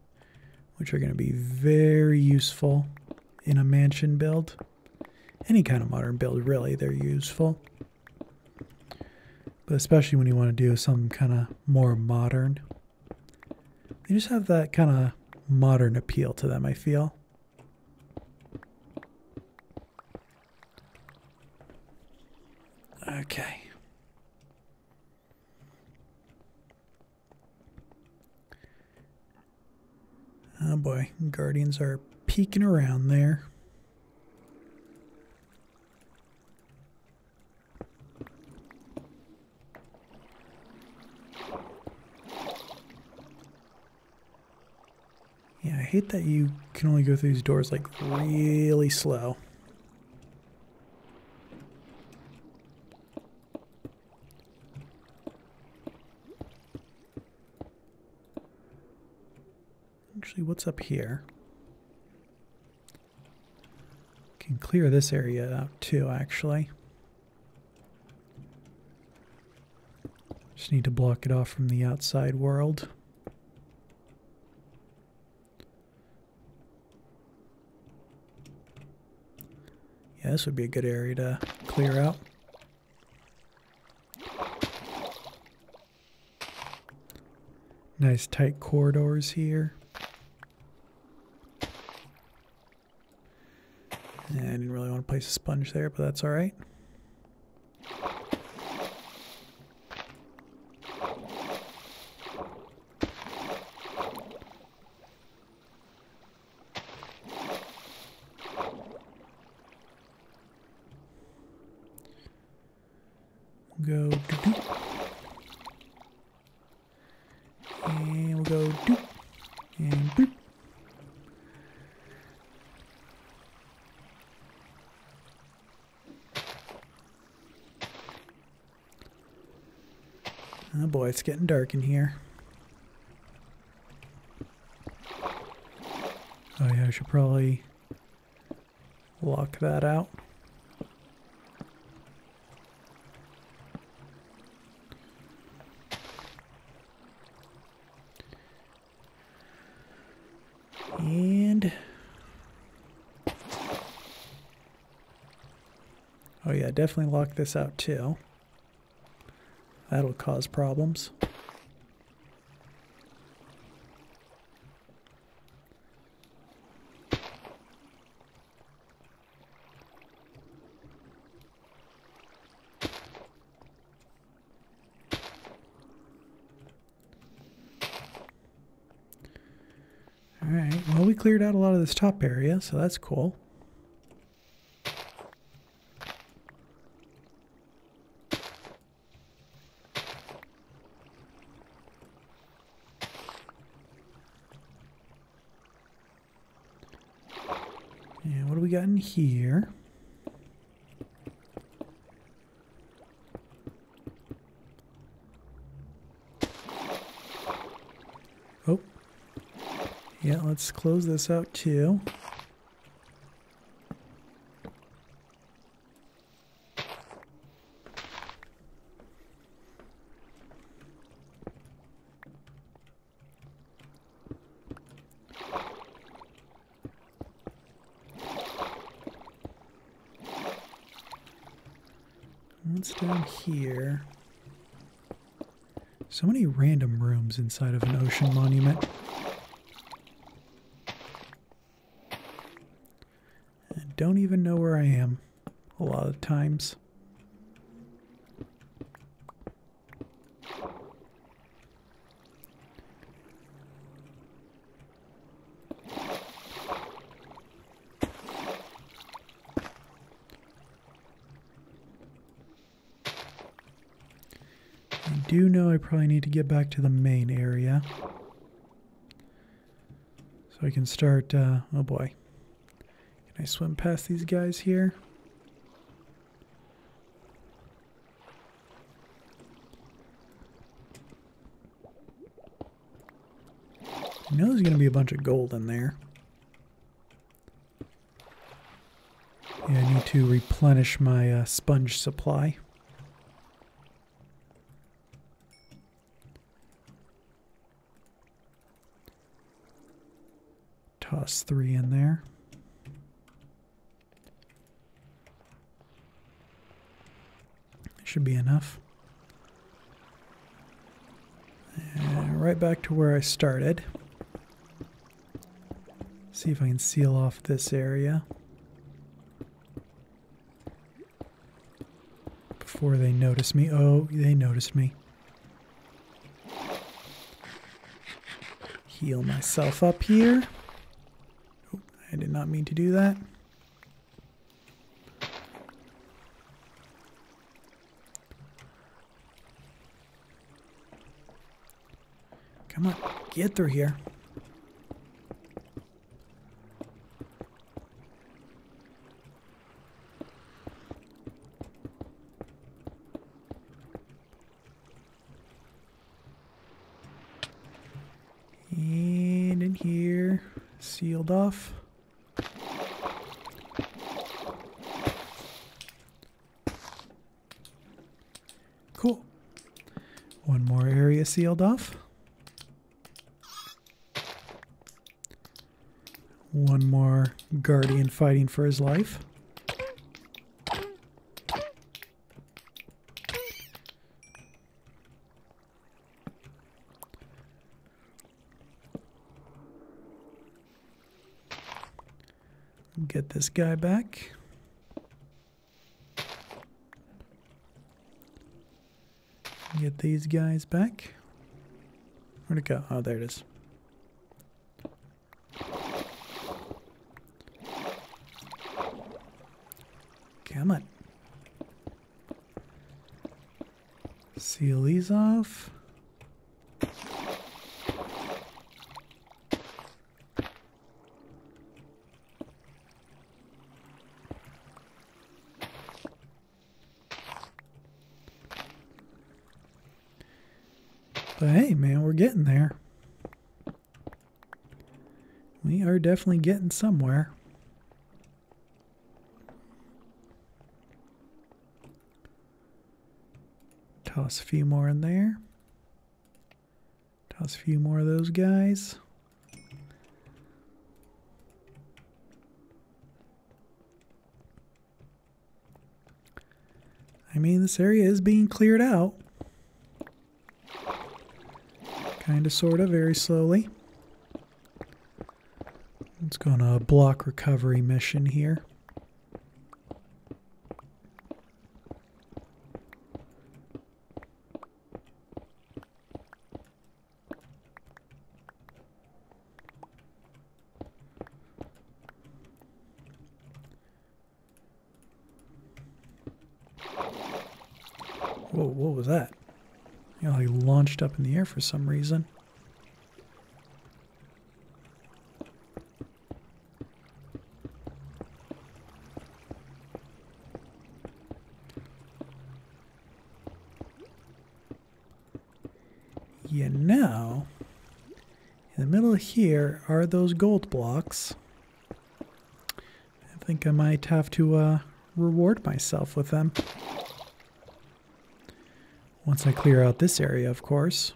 which are going to be very useful in a mansion build. Any kind of modern build, really, they're useful. But especially when you want to do some kind of more modern. They just have that kind of modern appeal to them, I feel. Okay. Oh guardians are peeking around there. Yeah, I hate that you can only go through these doors like really slow. Actually, what's up here? Can clear this area out too, actually. Just need to block it off from the outside world. Yeah, this would be a good area to clear out. Nice tight corridors here. I sponge there, but that's all right. Go doo -doo. And we'll go doop and boop. Oh boy, it's getting dark in here. Oh yeah, I should probably lock that out. And oh yeah, definitely lock this out too. That'll cause problems. Alright, well we cleared out a lot of this top area, so that's cool. And what do we got in here? Oh. Yeah, let's close this out too. What's down here? So many random rooms inside of an ocean monument. I don't even know where I am a lot of times. do know I get back to the main area. So I can start, uh, oh boy. Can I swim past these guys here? I know there's going to be a bunch of gold in there. Yeah, I need to replenish my uh, sponge supply. Three in there. Should be enough. And right back to where I started. See if I can seal off this area. Before they notice me. Oh, they noticed me. Heal myself up here. Not mean to do that. Come on, get through here. And in here, sealed off. Cool. One more area sealed off. One more guardian fighting for his life. Get this guy back. Get these guys back. Where'd it go? Oh, there it is. Come on. Seal these off. But hey, man, we're getting there. We are definitely getting somewhere. Toss a few more in there. Toss a few more of those guys. I mean, this area is being cleared out. Kind of, sort of, very slowly. Let's go on a block recovery mission here. Whoa, what was that? You know, he launched up in the air for some reason. Yeah, now, in the middle here are those gold blocks. I think I might have to uh, reward myself with them. Once I clear out this area, of course.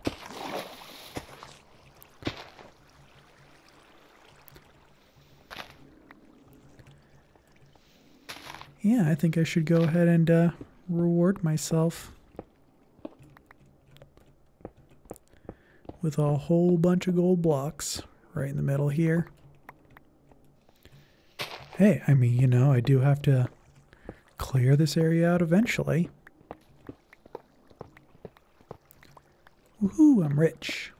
Yeah, I think I should go ahead and uh, reward myself with a whole bunch of gold blocks right in the middle here. Hey, I mean, you know, I do have to clear this area out eventually. Woohoo, I'm rich.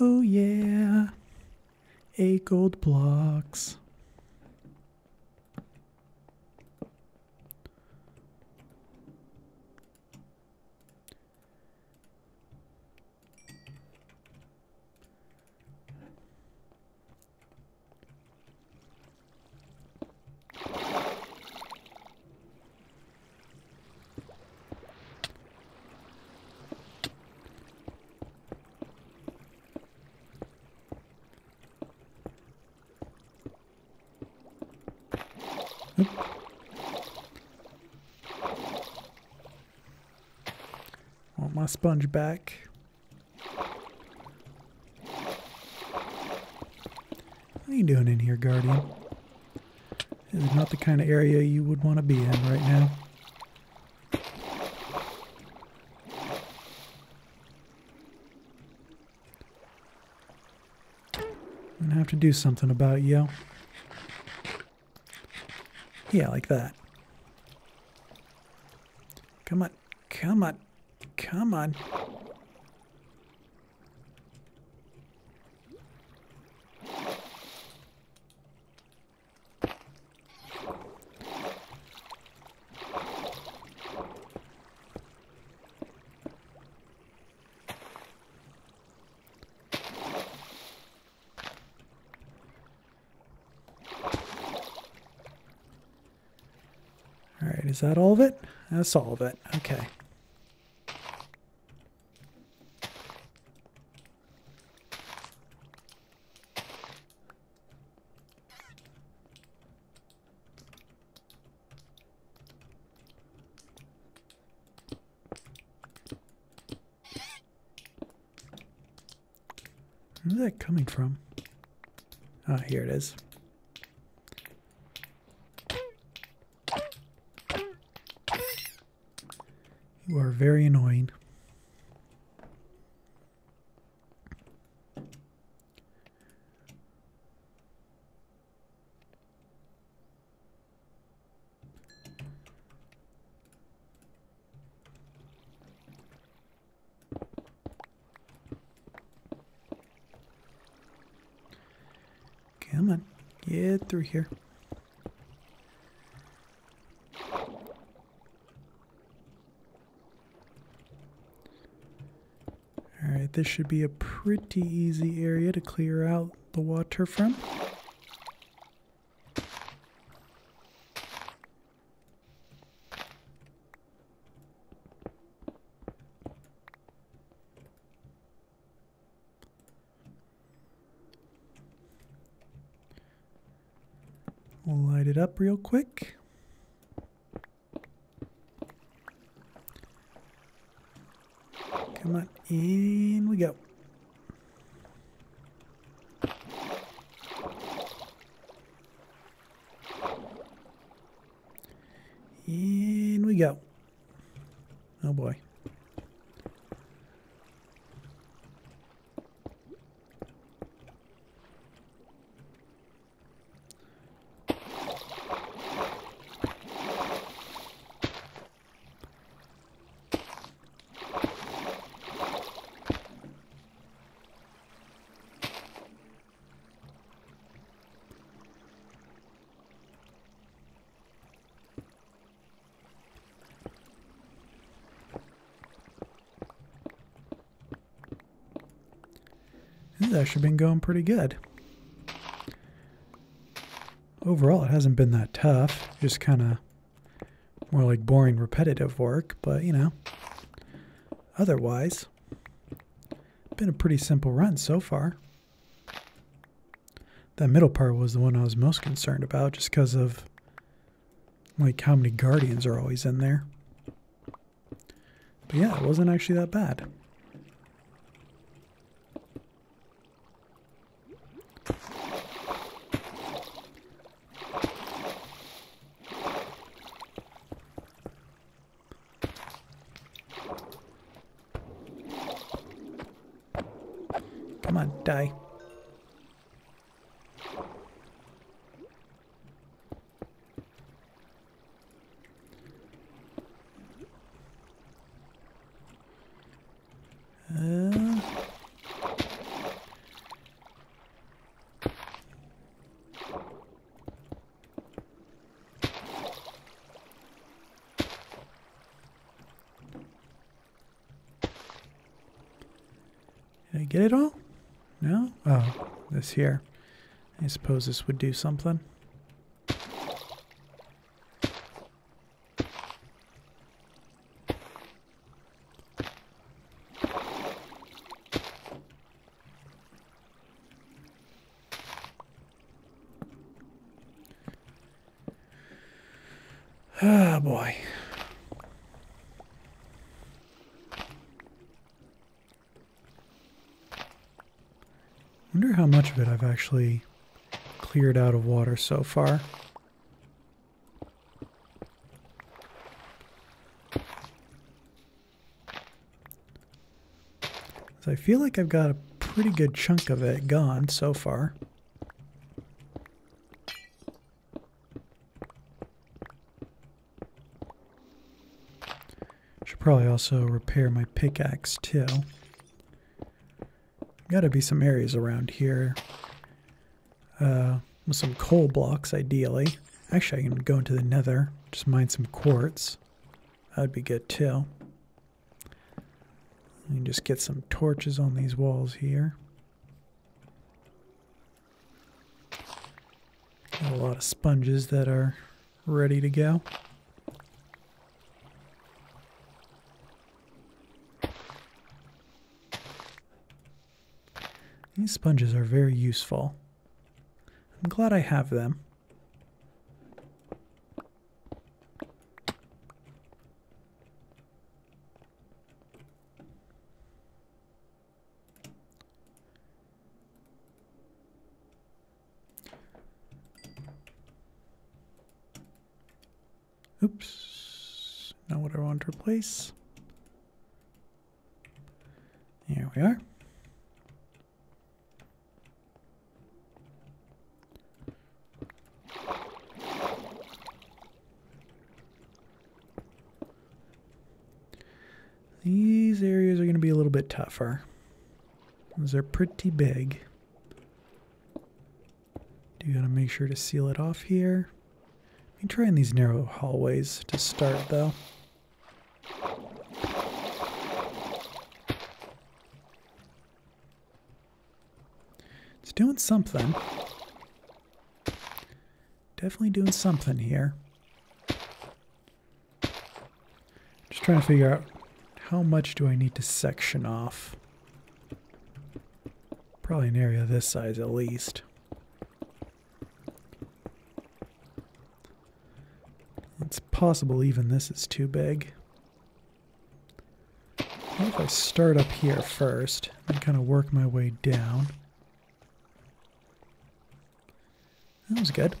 Oh yeah, eight gold blocks. Want my sponge back. What are you doing in here, Guardian? This is not the kind of area you would want to be in right now. I'm gonna have to do something about you. Yeah, like that. Come on. Come on. Come on. All right, is that all of it? That's all of it. Okay. Where's that coming from? Ah, here it is. You are very annoying. Come on, get through here. Alright, this should be a pretty easy area to clear out the water from. We'll light it up real quick. Come on, in we go. In we go. Oh boy. This has actually been going pretty good. Overall, it hasn't been that tough. Just kind of more like boring, repetitive work, but you know, otherwise, been a pretty simple run so far. That middle part was the one I was most concerned about just because of like how many guardians are always in there. But yeah, it wasn't actually that bad. Die. Uh, Did I get it all? This here. I suppose this would do something. Ah, boy. wonder how much of it I've actually cleared out of water so far. So I feel like I've got a pretty good chunk of it gone so far. Should probably also repair my pickaxe too. Gotta be some areas around here uh, with some coal blocks, ideally. Actually, I can go into the nether, just mine some quartz. That'd be good too. Can just get some torches on these walls here. Got a lot of sponges that are ready to go. These sponges are very useful. Glad I have them. Oops. Not what I want to replace. Here we are. These areas are going to be a little bit tougher. Those are pretty big. Do you gotta make sure to seal it off here. Let me try in these narrow hallways to start though. It's doing something. Definitely doing something here. Just trying to figure out how much do I need to section off? Probably an area this size at least. It's possible even this is too big. What if I start up here first and kind of work my way down? That was good.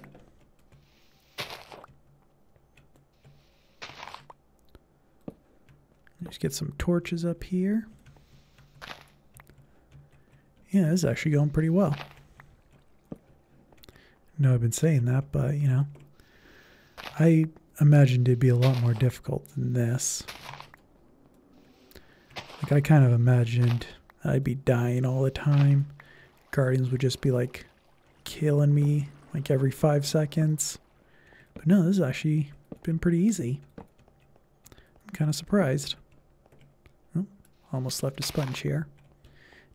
Just get some torches up here. Yeah, this is actually going pretty well. No, I've been saying that, but you know, I imagined it'd be a lot more difficult than this. Like I kind of imagined I'd be dying all the time. Guardians would just be like killing me like every five seconds. But no, this has actually been pretty easy. I'm kind of surprised. Almost left a sponge here.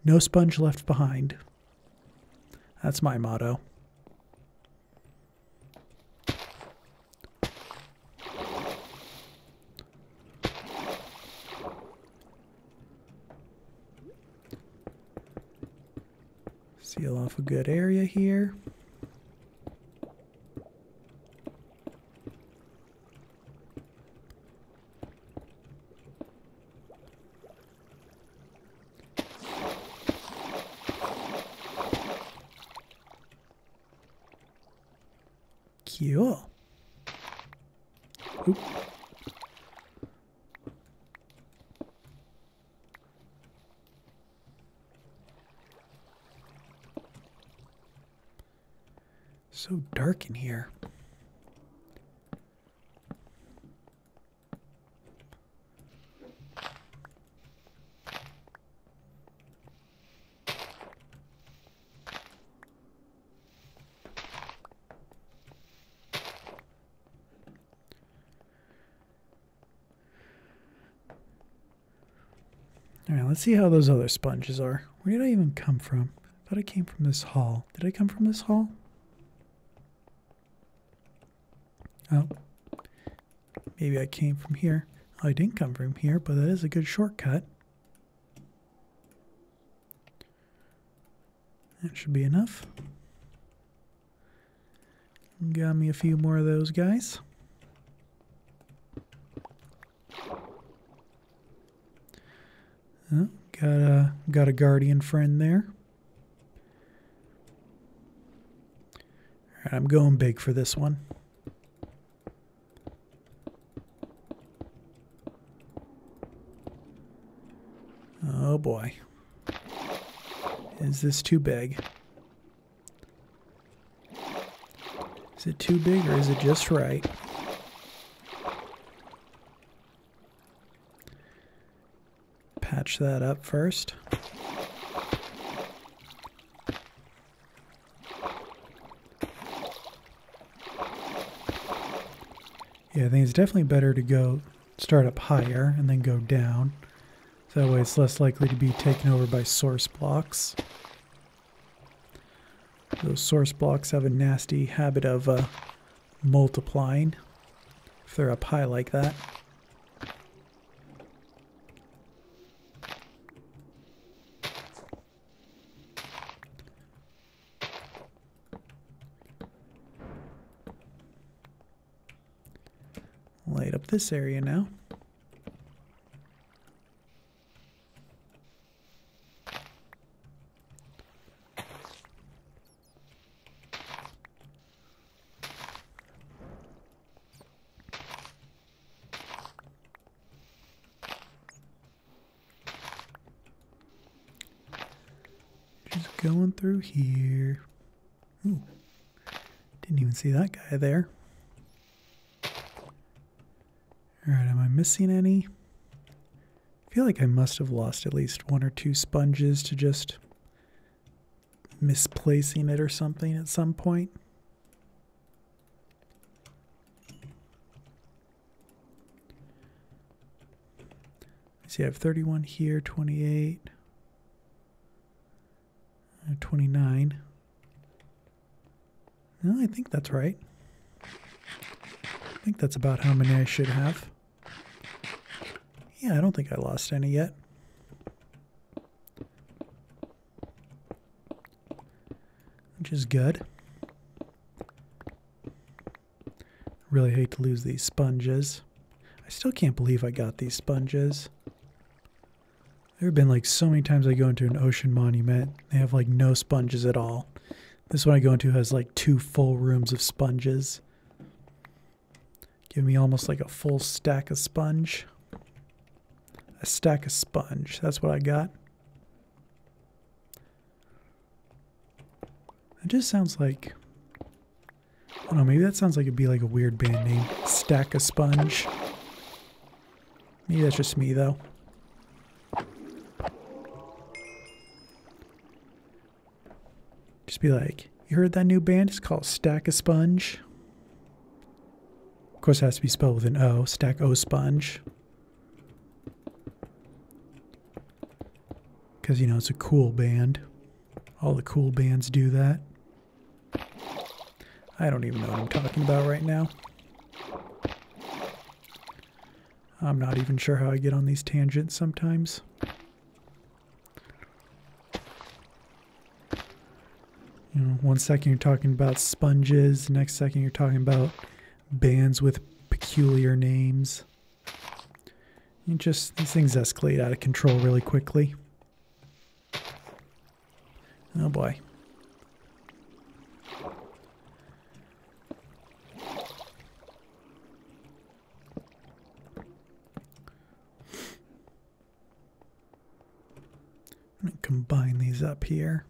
No sponge left behind. That's my motto. Seal off a good area here. Cool. Oop. So dark in here. Alright, let's see how those other sponges are. Where did I even come from? I thought I came from this hall. Did I come from this hall? Oh. Maybe I came from here. I didn't come from here, but that is a good shortcut. That should be enough. Got me a few more of those guys. Oh, got a got a guardian friend there. All right, I'm going big for this one. Oh boy. Is this too big? Is it too big or is it just right? Patch that up first. Yeah, I think it's definitely better to go start up higher and then go down. That way it's less likely to be taken over by source blocks. Those source blocks have a nasty habit of uh, multiplying if they're up high like that. Light up this area now. Just going through here. Ooh. Didn't even see that guy there. Alright, am I missing any? I feel like I must have lost at least one or two sponges to just misplacing it or something at some point. See, I have 31 here, 28, uh, 29. No, I think that's right. I think that's about how many I should have. Yeah, I don't think I lost any yet. Which is good. Really hate to lose these sponges. I still can't believe I got these sponges. There have been like so many times I go into an ocean monument, they have like no sponges at all. This one I go into has like two full rooms of sponges. Give me almost like a full stack of sponge. A stack of sponge. That's what I got. It just sounds like. I don't know, maybe that sounds like it'd be like a weird band name. Stack of sponge. Maybe that's just me though. Just be like, you heard that new band? It's called Stack a Sponge. Of course, it has to be spelled with an O. Stack O Sponge. Because, you know, it's a cool band. All the cool bands do that. I don't even know what I'm talking about right now. I'm not even sure how I get on these tangents sometimes. You know, one second you're talking about sponges, next second you're talking about bands with peculiar names. You just these things escalate out of control really quickly. Oh boy. Combine these up here.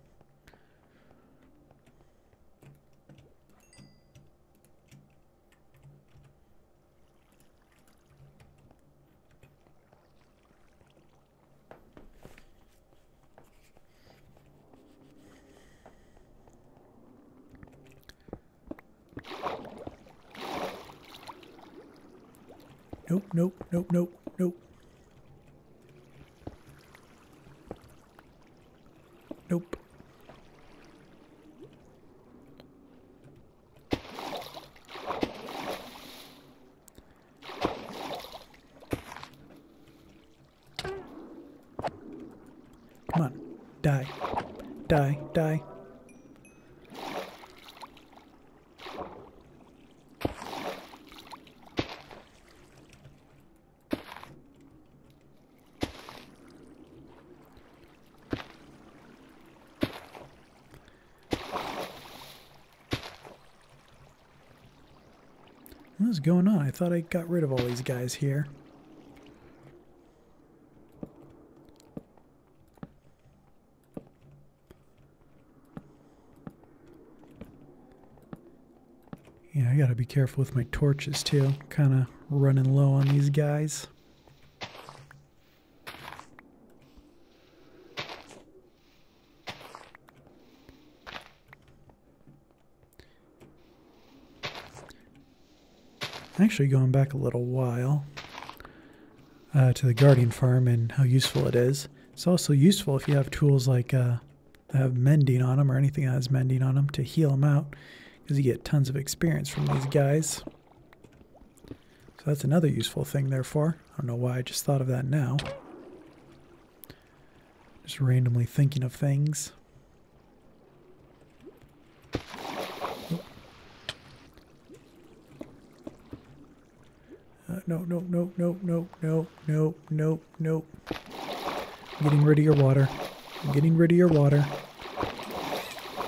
Nope, nope, nope, nope, nope. Nope. Come on. Die. Die. Die. What is going on? I thought I got rid of all these guys here. Yeah, I gotta be careful with my torches too. Kind of running low on these guys. Actually, going back a little while uh, to the Guardian Farm and how useful it is. It's also useful if you have tools like uh, that have mending on them or anything that has mending on them to heal them out because you get tons of experience from these guys. So that's another useful thing, therefore. I don't know why I just thought of that now. Just randomly thinking of things. nope, nope, nope, nope, nope, nope, nope, nope. I'm getting rid of your water. I'm getting rid of your water.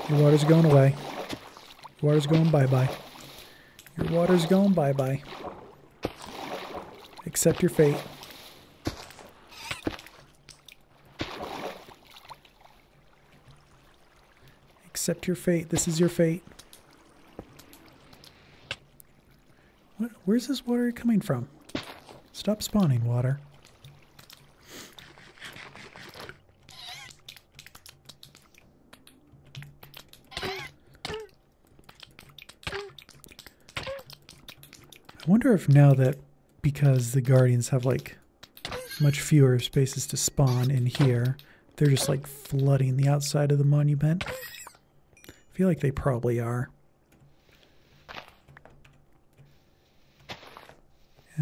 Your water's going away. Your water's going bye-bye. Your water's going bye-bye. Accept your fate. Accept your fate. This is your fate. What, where's this water coming from? Stop spawning water. I wonder if now that because the guardians have like much fewer spaces to spawn in here, they're just like flooding the outside of the monument. I feel like they probably are.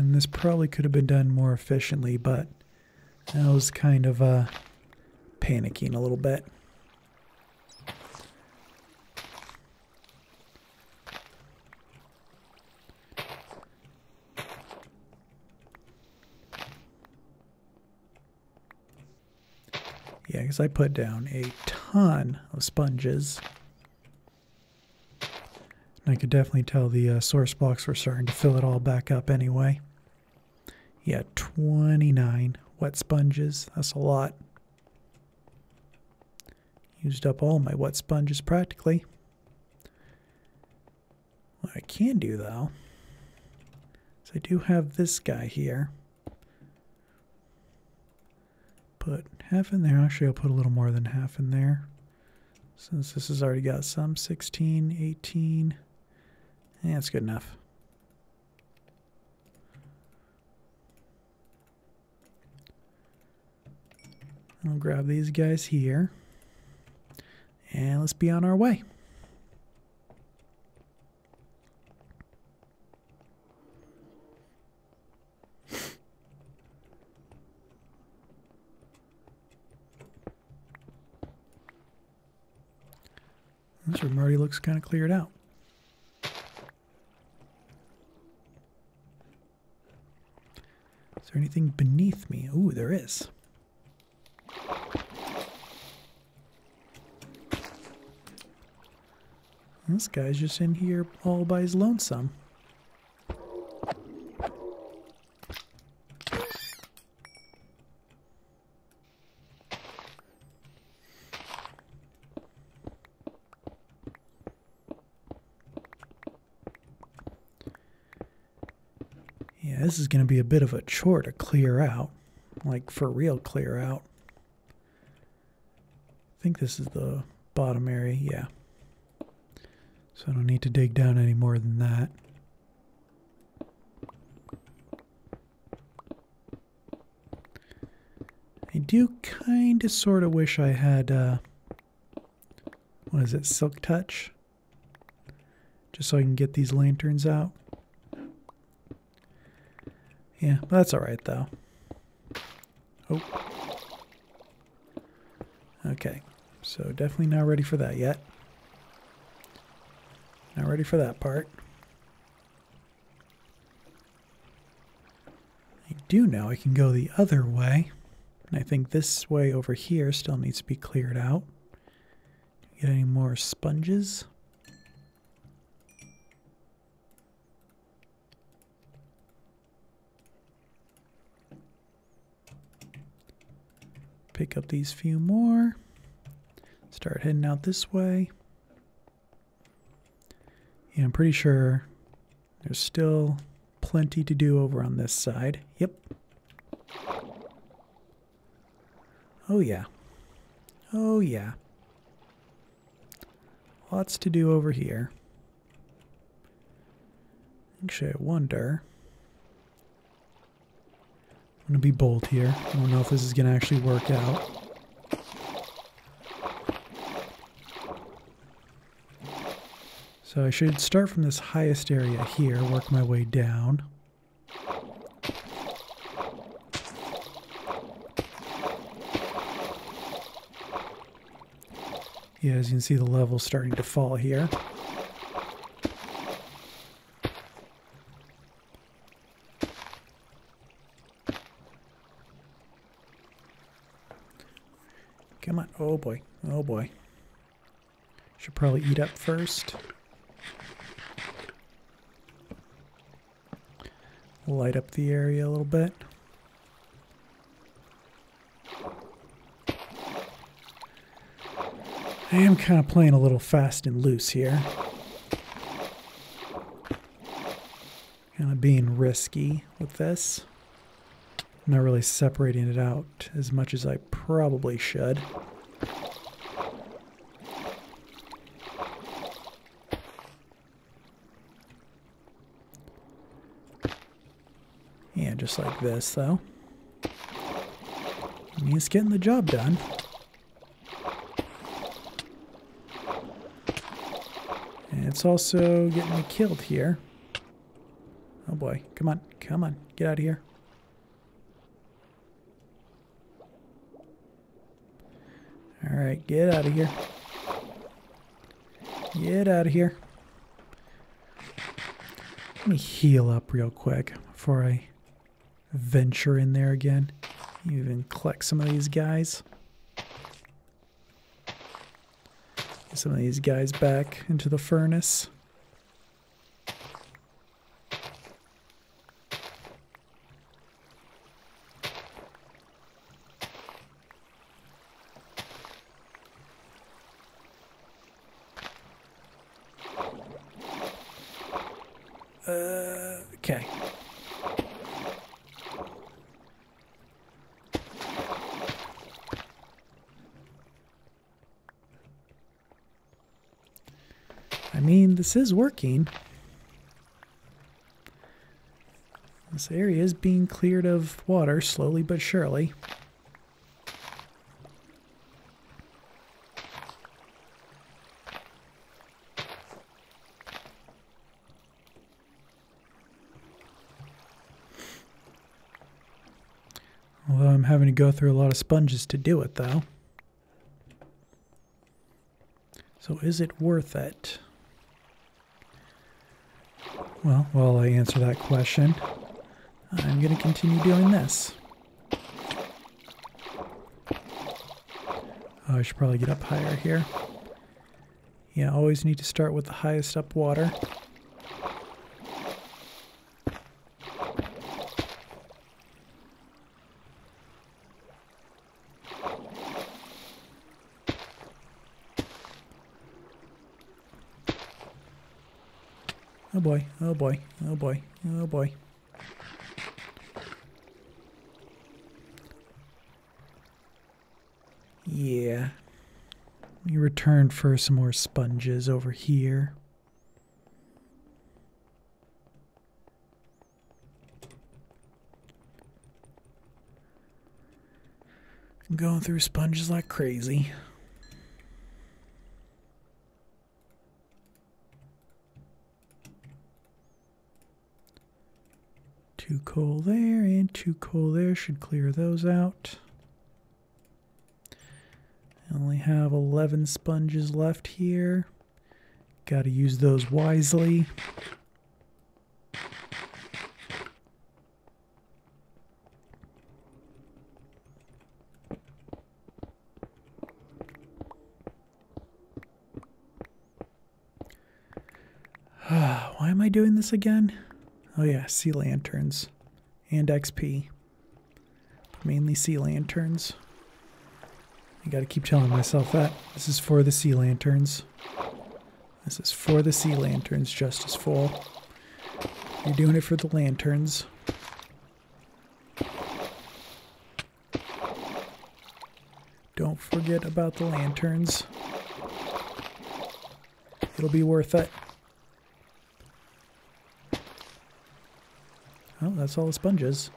And this probably could have been done more efficiently, but I was kind of uh, panicking a little bit. Yeah, because I put down a ton of sponges. And I could definitely tell the uh, source blocks were starting to fill it all back up anyway. Yeah, 29 wet sponges. That's a lot. Used up all my wet sponges practically. What I can do though, is I do have this guy here. Put half in there. Actually, I'll put a little more than half in there. Since this has already got some 16, 18. Yeah, that's good enough. I'll grab these guys here. And let's be on our way. This room already looks kind of cleared out. Is there anything beneath me? Ooh, there is. This guy's just in here all by his lonesome. Yeah, this is going to be a bit of a chore to clear out. Like, for real clear out. I think this is the bottom area, yeah. So I don't need to dig down any more than that. I do kind of sort of wish I had, uh, what is it, Silk Touch? Just so I can get these lanterns out. Yeah, that's alright though. Oh. Okay, so definitely not ready for that yet. Not ready for that part. I do know I can go the other way. And I think this way over here still needs to be cleared out. Get any more sponges? Pick up these few more. Start heading out this way. Yeah, I'm pretty sure there's still plenty to do over on this side. Yep. Oh, yeah. Oh, yeah. Lots to do over here. Actually, I wonder. I'm going to be bold here. I don't know if this is going to actually work out. So I should start from this highest area here, work my way down. Yeah, as you can see, the level's starting to fall here. Come on. Oh boy. Oh boy. Should probably eat up first. Light up the area a little bit. I am kind of playing a little fast and loose here. Kind of being risky with this. I'm not really separating it out as much as I probably should. Like this, though. Mean, it's getting the job done. And it's also getting me killed here. Oh boy, come on, come on, get out of here. Alright, get out of here. Get out of here. Let me heal up real quick before I venture in there again. Even collect some of these guys. Get some of these guys back into the furnace. Uh, okay. I mean, this is working. This area is being cleared of water slowly but surely. Although I'm having to go through a lot of sponges to do it, though. So is it worth it? Well, while I answer that question, I'm going to continue doing this. Oh, I should probably get up higher here. Yeah, always need to start with the highest up water. Oh boy, oh boy, oh boy. Yeah. Me return for some more sponges over here. I'm going through sponges like crazy. Two coal there and two coal there should clear those out. I only have 11 sponges left here. Got to use those wisely. *sighs* Why am I doing this again? Oh yeah, sea lanterns and XP. Mainly sea lanterns. I gotta keep telling myself that. This is for the sea lanterns. This is for the sea lanterns, Justice Fool. You're doing it for the lanterns. Don't forget about the lanterns. It'll be worth it. Oh, that's all the sponges.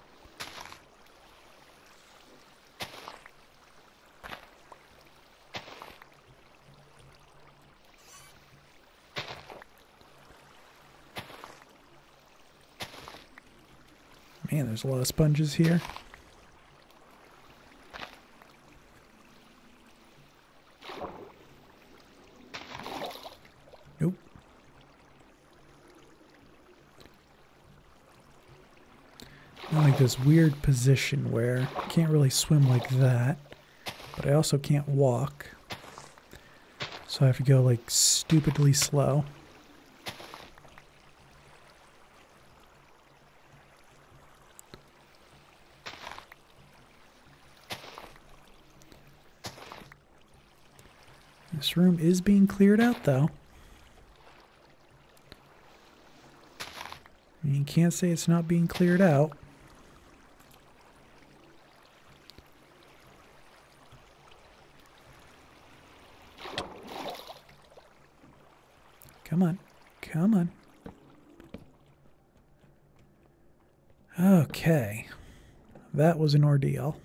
Man, there's a lot of sponges here. Nope. I'm like this weird position where I can't really swim like that, but I also can't walk. So I have to go like stupidly slow. This room is being cleared out, though. You can't say it's not being cleared out. Come on. Come on. Okay. That was an ordeal.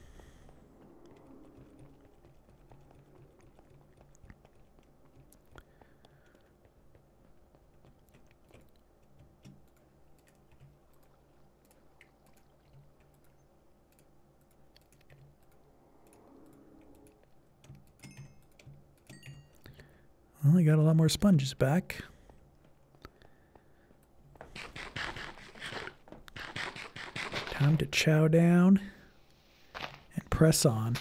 Well, I got a lot more sponges back. Time to chow down press on.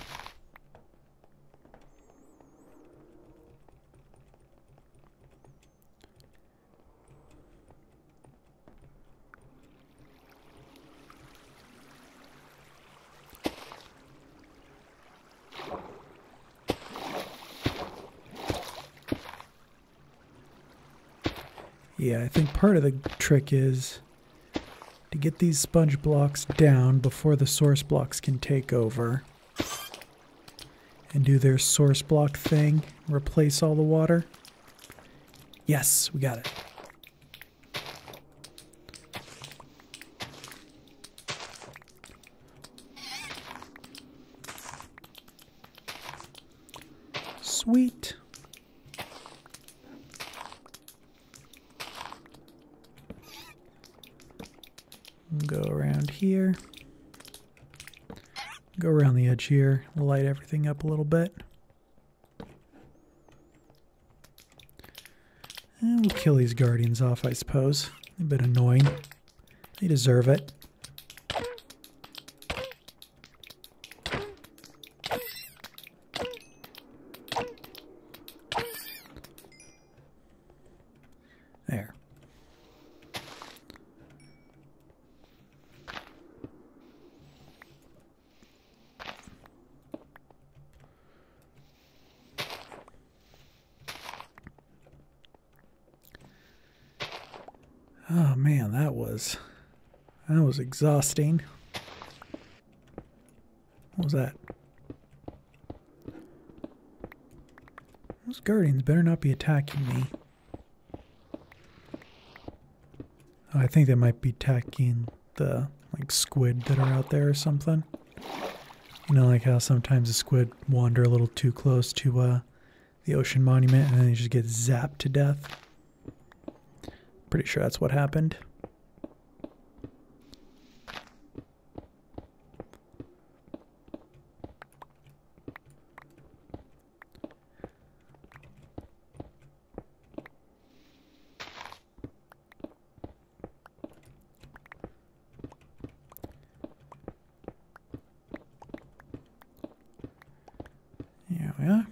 Yeah, I think part of the trick is get these sponge blocks down before the source blocks can take over and do their source block thing, replace all the water. Yes, we got it. Sweet. Go around here. Go around here. Light everything up a little bit. And we'll kill these guardians off, I suppose. A bit annoying. They deserve it. There. Oh man, that was that was exhausting. What was that? Those guardians better not be attacking me. Oh, I think they might be attacking the like squid that are out there or something. You know, like how sometimes the squid wander a little too close to uh, the ocean monument and then they just get zapped to death. Pretty sure that's what happened. Yeah, we are.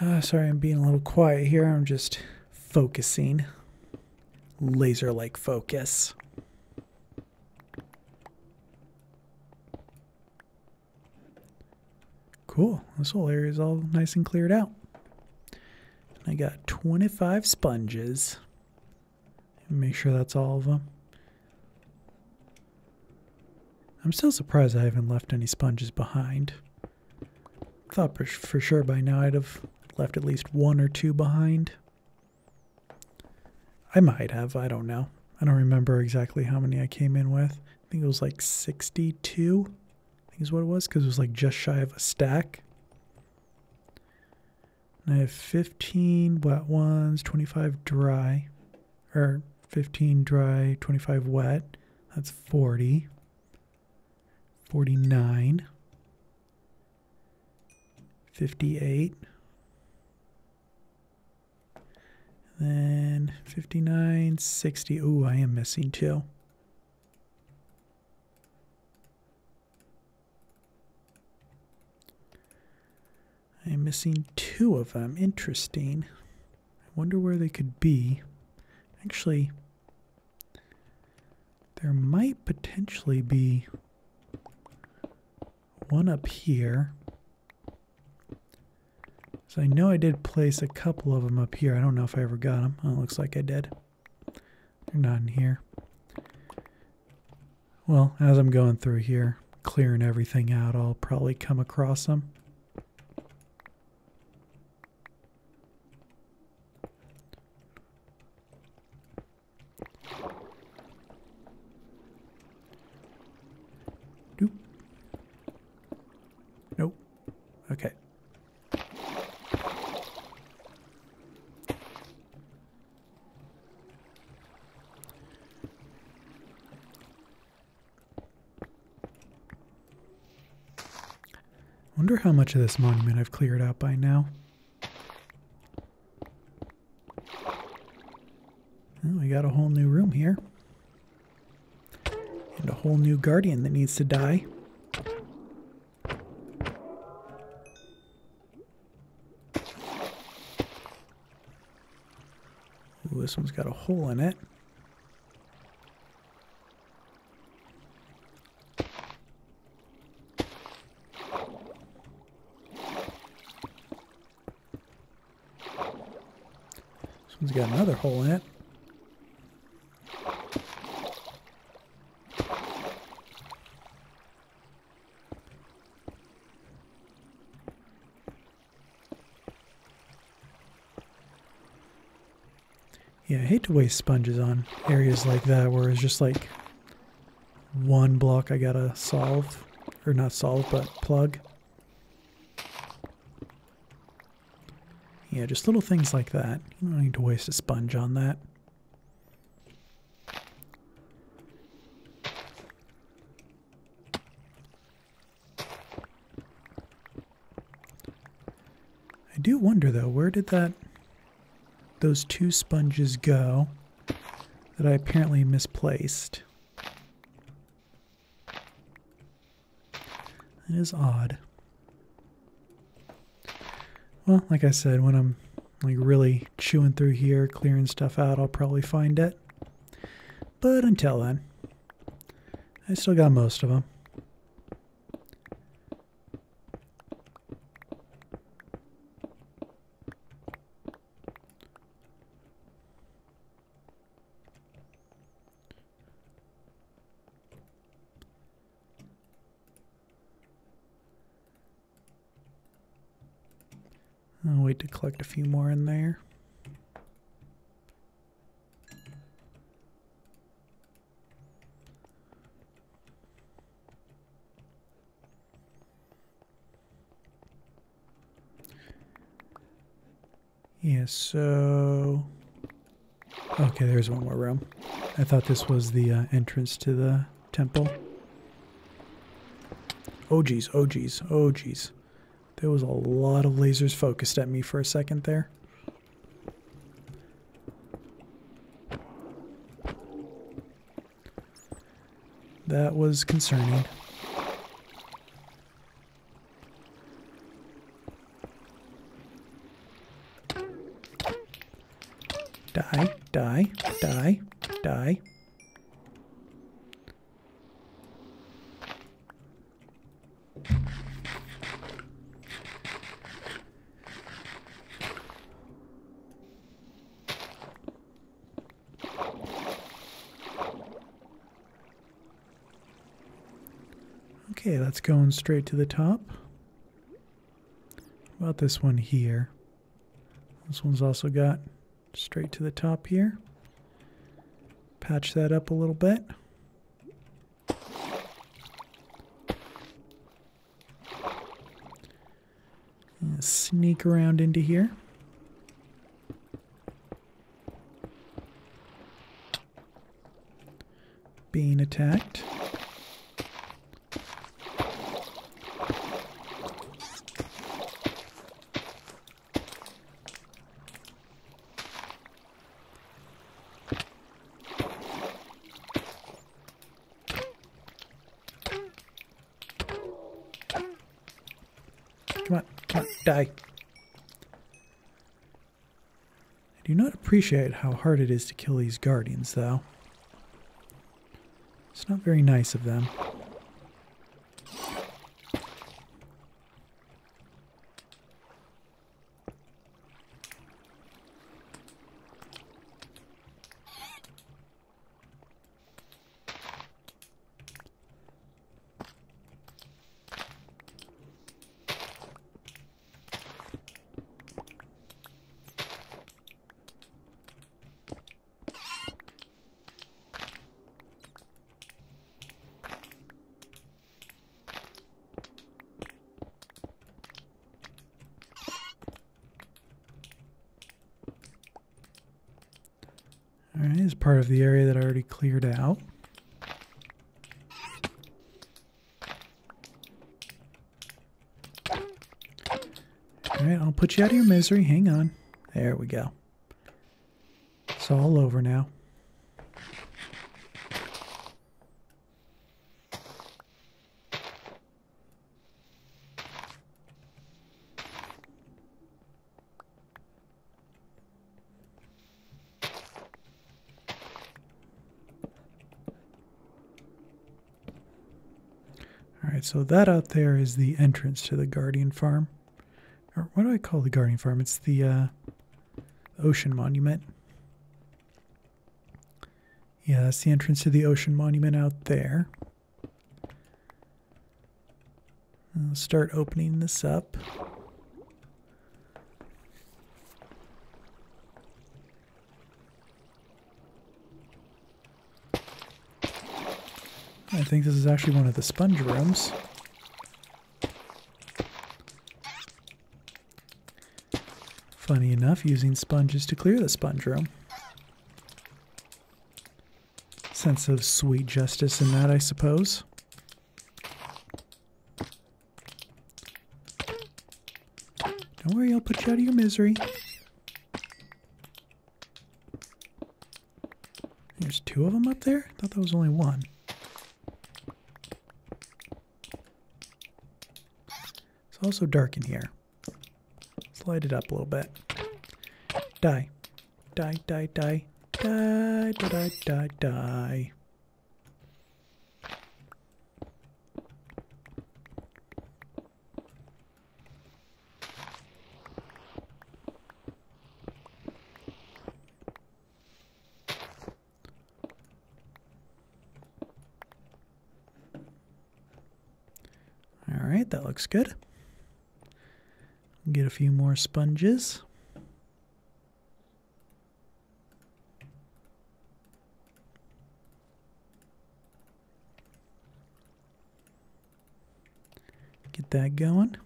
Uh, sorry, I'm being a little quiet here. I'm just focusing. Laser like focus. Cool. This whole area is all nice and cleared out. I got 25 sponges. Make sure that's all of them. I'm still surprised I haven't left any sponges behind. Thought for, for sure by now I'd have left at least one or two behind. I might have, I don't know. I don't remember exactly how many I came in with. I think it was like 62, I think is what it was, because it was like just shy of a stack. And I have 15 wet ones, 25 dry, or 15 dry, 25 wet. That's 40. 49. 58. Then 59, 60. Ooh, I am missing two. I am missing two of them. Interesting. I wonder where they could be. Actually, there might potentially be one up here. So I know I did place a couple of them up here. I don't know if I ever got them. Oh, it looks like I did. They're not in here. Well, as I'm going through here, clearing everything out, I'll probably come across them. Nope. Nope. Okay. Wonder how much of this monument I've cleared out by now. Well, we got a whole new room here. And a whole new guardian that needs to die. Ooh, this one's got a hole in it. Got another hole in it. Yeah, I hate to waste sponges on areas like that where it's just like one block I gotta solve. Or not solve, but plug. Yeah, just little things like that. You don't need to waste a sponge on that. I do wonder though, where did that those two sponges go that I apparently misplaced? That is odd. Well, like I said, when I'm like really chewing through here, clearing stuff out, I'll probably find it. But until then, I still got most of them. I'll wait to collect a few more in there. Yeah, so... Okay, there's one more room. I thought this was the uh, entrance to the temple. Oh geez, oh geez, oh geez. There was a lot of lasers focused at me for a second there. That was concerning. Die, die, die, die. That's going straight to the top. About this one here? This one's also got straight to the top here. Patch that up a little bit. Sneak around into here. Being attacked. Come on, come on, die. I do not appreciate how hard it is to kill these guardians, though. It's not very nice of them. Alright, is part of the area that I already cleared out. Alright, I'll put you out of your misery. Hang on. There we go. It's all over now. Alright, so that out there is the entrance to the Guardian Farm. Or what do I call the Guardian Farm? It's the uh, Ocean Monument. Yeah, that's the entrance to the Ocean Monument out there. I'll start opening this up. I think this is actually one of the sponge rooms. Funny enough, using sponges to clear the sponge room. Sense of sweet justice in that, I suppose. Don't worry, I'll put you out of your misery. There's two of them up there? I thought that was only one. It's also dark in here. Light it up a little bit. Die. Die, die, die. Die, die, die, die, die. All right, that looks good. A few more sponges. Get that going.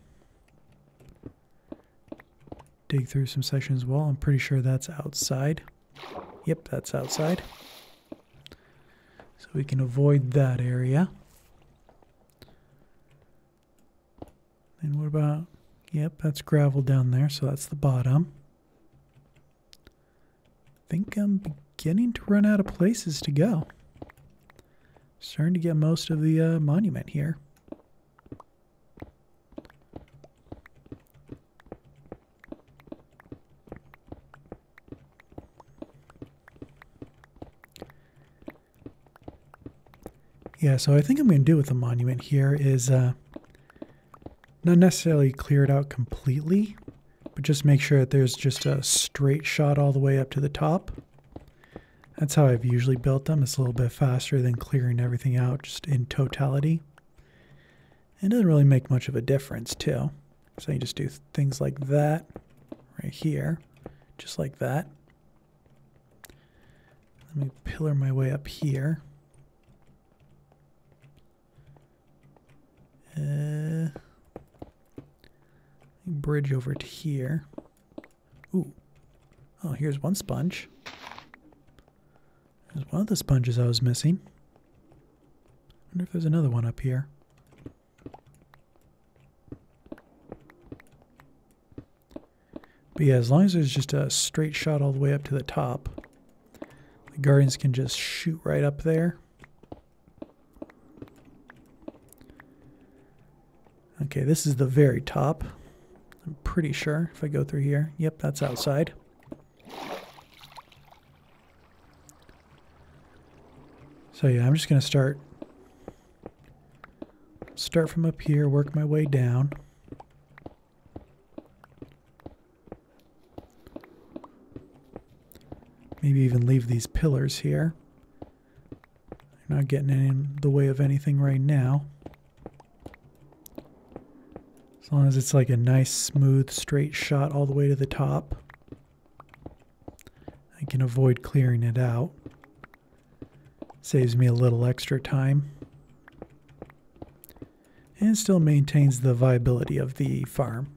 Dig through some sections well. I'm pretty sure that's outside. Yep, that's outside. So we can avoid that area. And what about, yep, that's gravel down there, so that's the bottom. I think I'm beginning to run out of places to go. Starting to get most of the uh, monument here. Yeah, so I think I'm going to do with the monument here is uh, not necessarily clear it out completely, but just make sure that there's just a straight shot all the way up to the top. That's how I've usually built them. It's a little bit faster than clearing everything out just in totality. It doesn't really make much of a difference too. So you just do things like that right here, just like that. Let me pillar my way up here. Uh, bridge over to here. Ooh. Oh, here's one sponge. There's one of the sponges I was missing. wonder if there's another one up here. But yeah, as long as there's just a straight shot all the way up to the top, the Guardians can just shoot right up there. Okay, this is the very top. Pretty sure if I go through here. Yep, that's outside. So yeah, I'm just going to start start from up here, work my way down. Maybe even leave these pillars here. They're not getting in the way of anything right now. As long as it's like a nice, smooth, straight shot all the way to the top, I can avoid clearing it out. Saves me a little extra time. And still maintains the viability of the farm.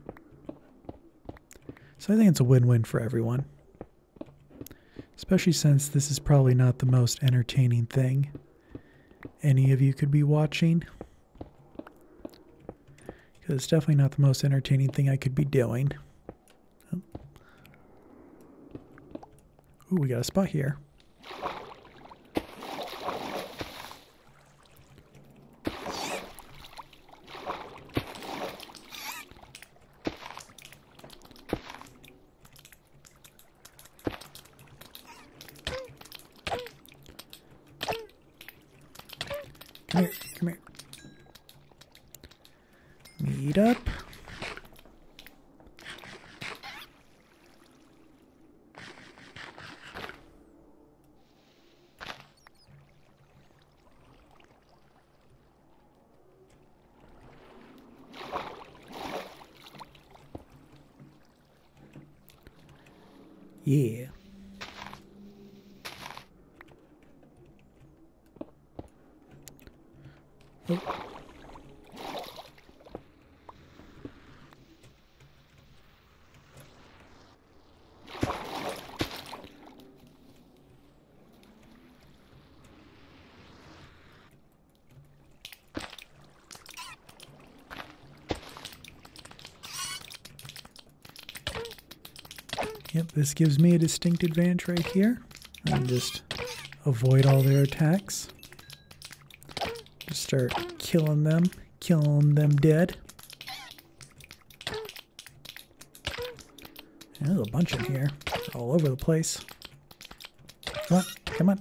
So I think it's a win-win for everyone. Especially since this is probably not the most entertaining thing any of you could be watching. It's definitely not the most entertaining thing I could be doing. Oh. Ooh, we got a spot here. Come here, come here. Meet up. Yeah. Oh. Yep, this gives me a distinct advantage right here. I just avoid all their attacks. Just start killing them, killing them dead. there's a bunch in here, all over the place. Come on, come on.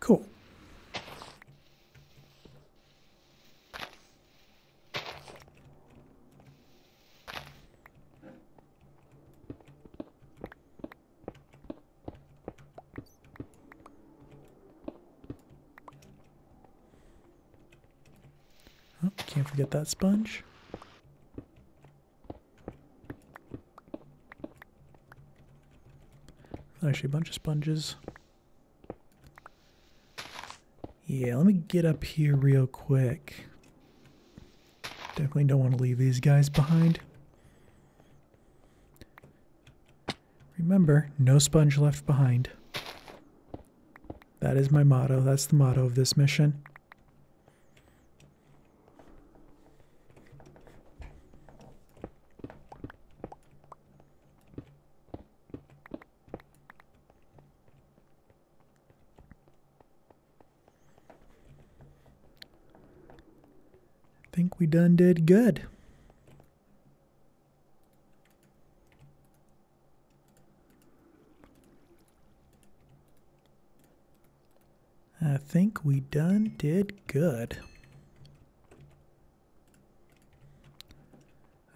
Cool. Oh, can't forget that sponge. Actually, a bunch of sponges. Yeah, let me get up here real quick. Definitely don't want to leave these guys behind. Remember, no sponge left behind. That is my motto. That's the motto of this mission. think we done did good. I think we done did good.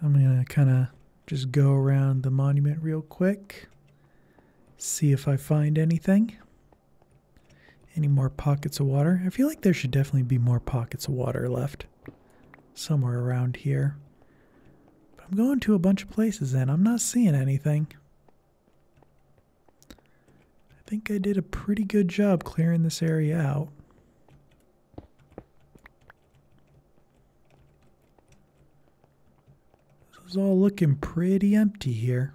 I'm going to kind of just go around the monument real quick, see if I find anything. Any more pockets of water? I feel like there should definitely be more pockets of water left somewhere around here. But I'm going to a bunch of places and I'm not seeing anything. I think I did a pretty good job clearing this area out. This is all looking pretty empty here.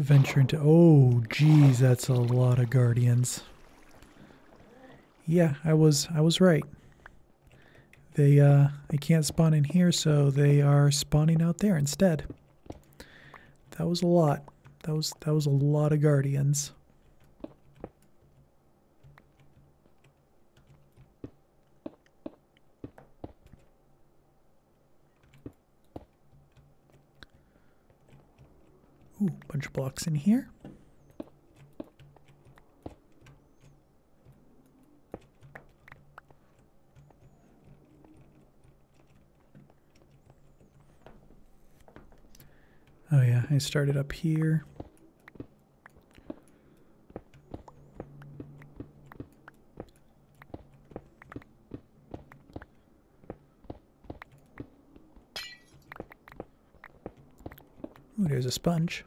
Venture into. Oh, geez, that's a lot of guardians. Yeah, I was I was right. They uh they can't spawn in here, so they are spawning out there instead. That was a lot. That was that was a lot of guardians. Ooh, blocks in here. Oh yeah, I started up here. Ooh, there's a sponge.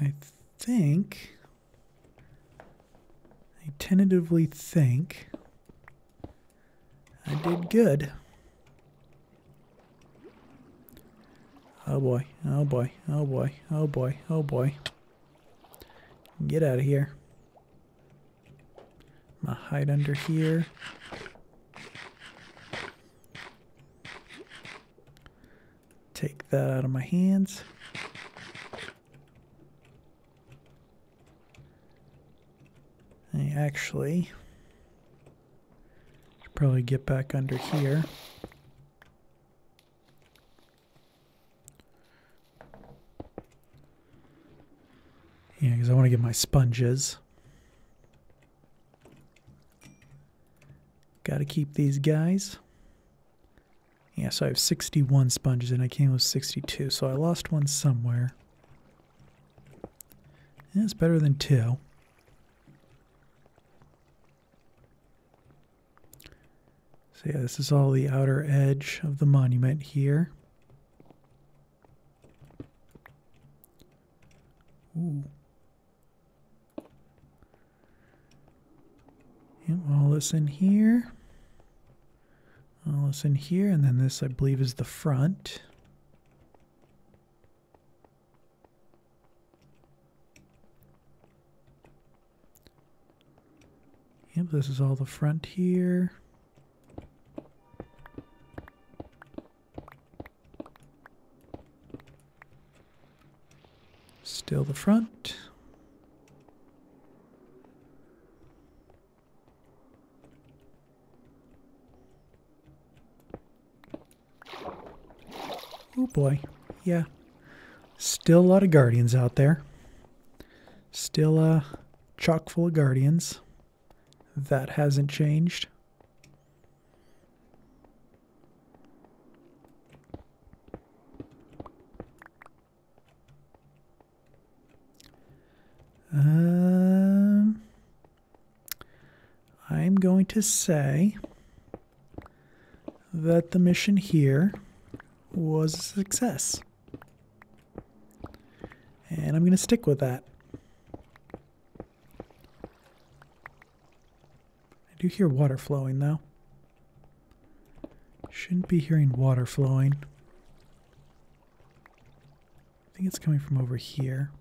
I think, I think I did good. Oh boy, oh boy, oh boy, oh boy, oh boy. Get out of here. I'm gonna hide under here. Take that out of my hands. I actually should probably get back under here. Yeah, because I want to get my sponges. Got to keep these guys. Yeah, so I have 61 sponges and I came with 62, so I lost one somewhere. That's better than two. So yeah, this is all the outer edge of the monument here. Ooh. And all this in here. All this in here, and then this I believe is the front. Yep, this is all the front here. Still the front. Oh boy. Yeah. Still a lot of guardians out there. Still uh chock full of guardians. That hasn't changed. Um, I'm going to say that the mission here was a success. And I'm going to stick with that. I do hear water flowing though. Shouldn't be hearing water flowing. I think it's coming from over here.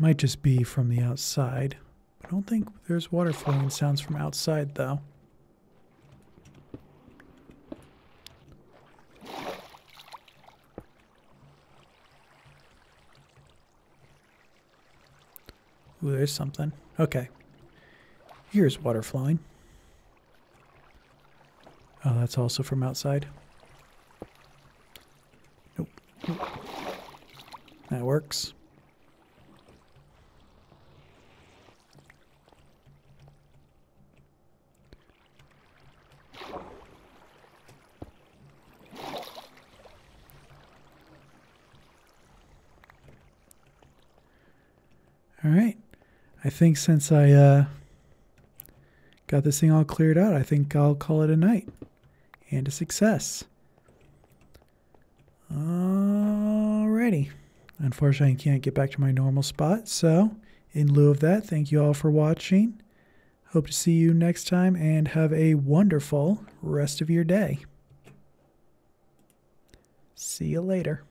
Might just be from the outside. I don't think there's water flowing sounds from outside though. Ooh, there's something. Okay. Here's water flowing. Oh, that's also from outside. Nope. nope. That works. All right. I think since I uh, got this thing all cleared out, I think I'll call it a night and a success. Alrighty. Unfortunately, I can't get back to my normal spot, so in lieu of that, thank you all for watching. Hope to see you next time and have a wonderful rest of your day. See you later.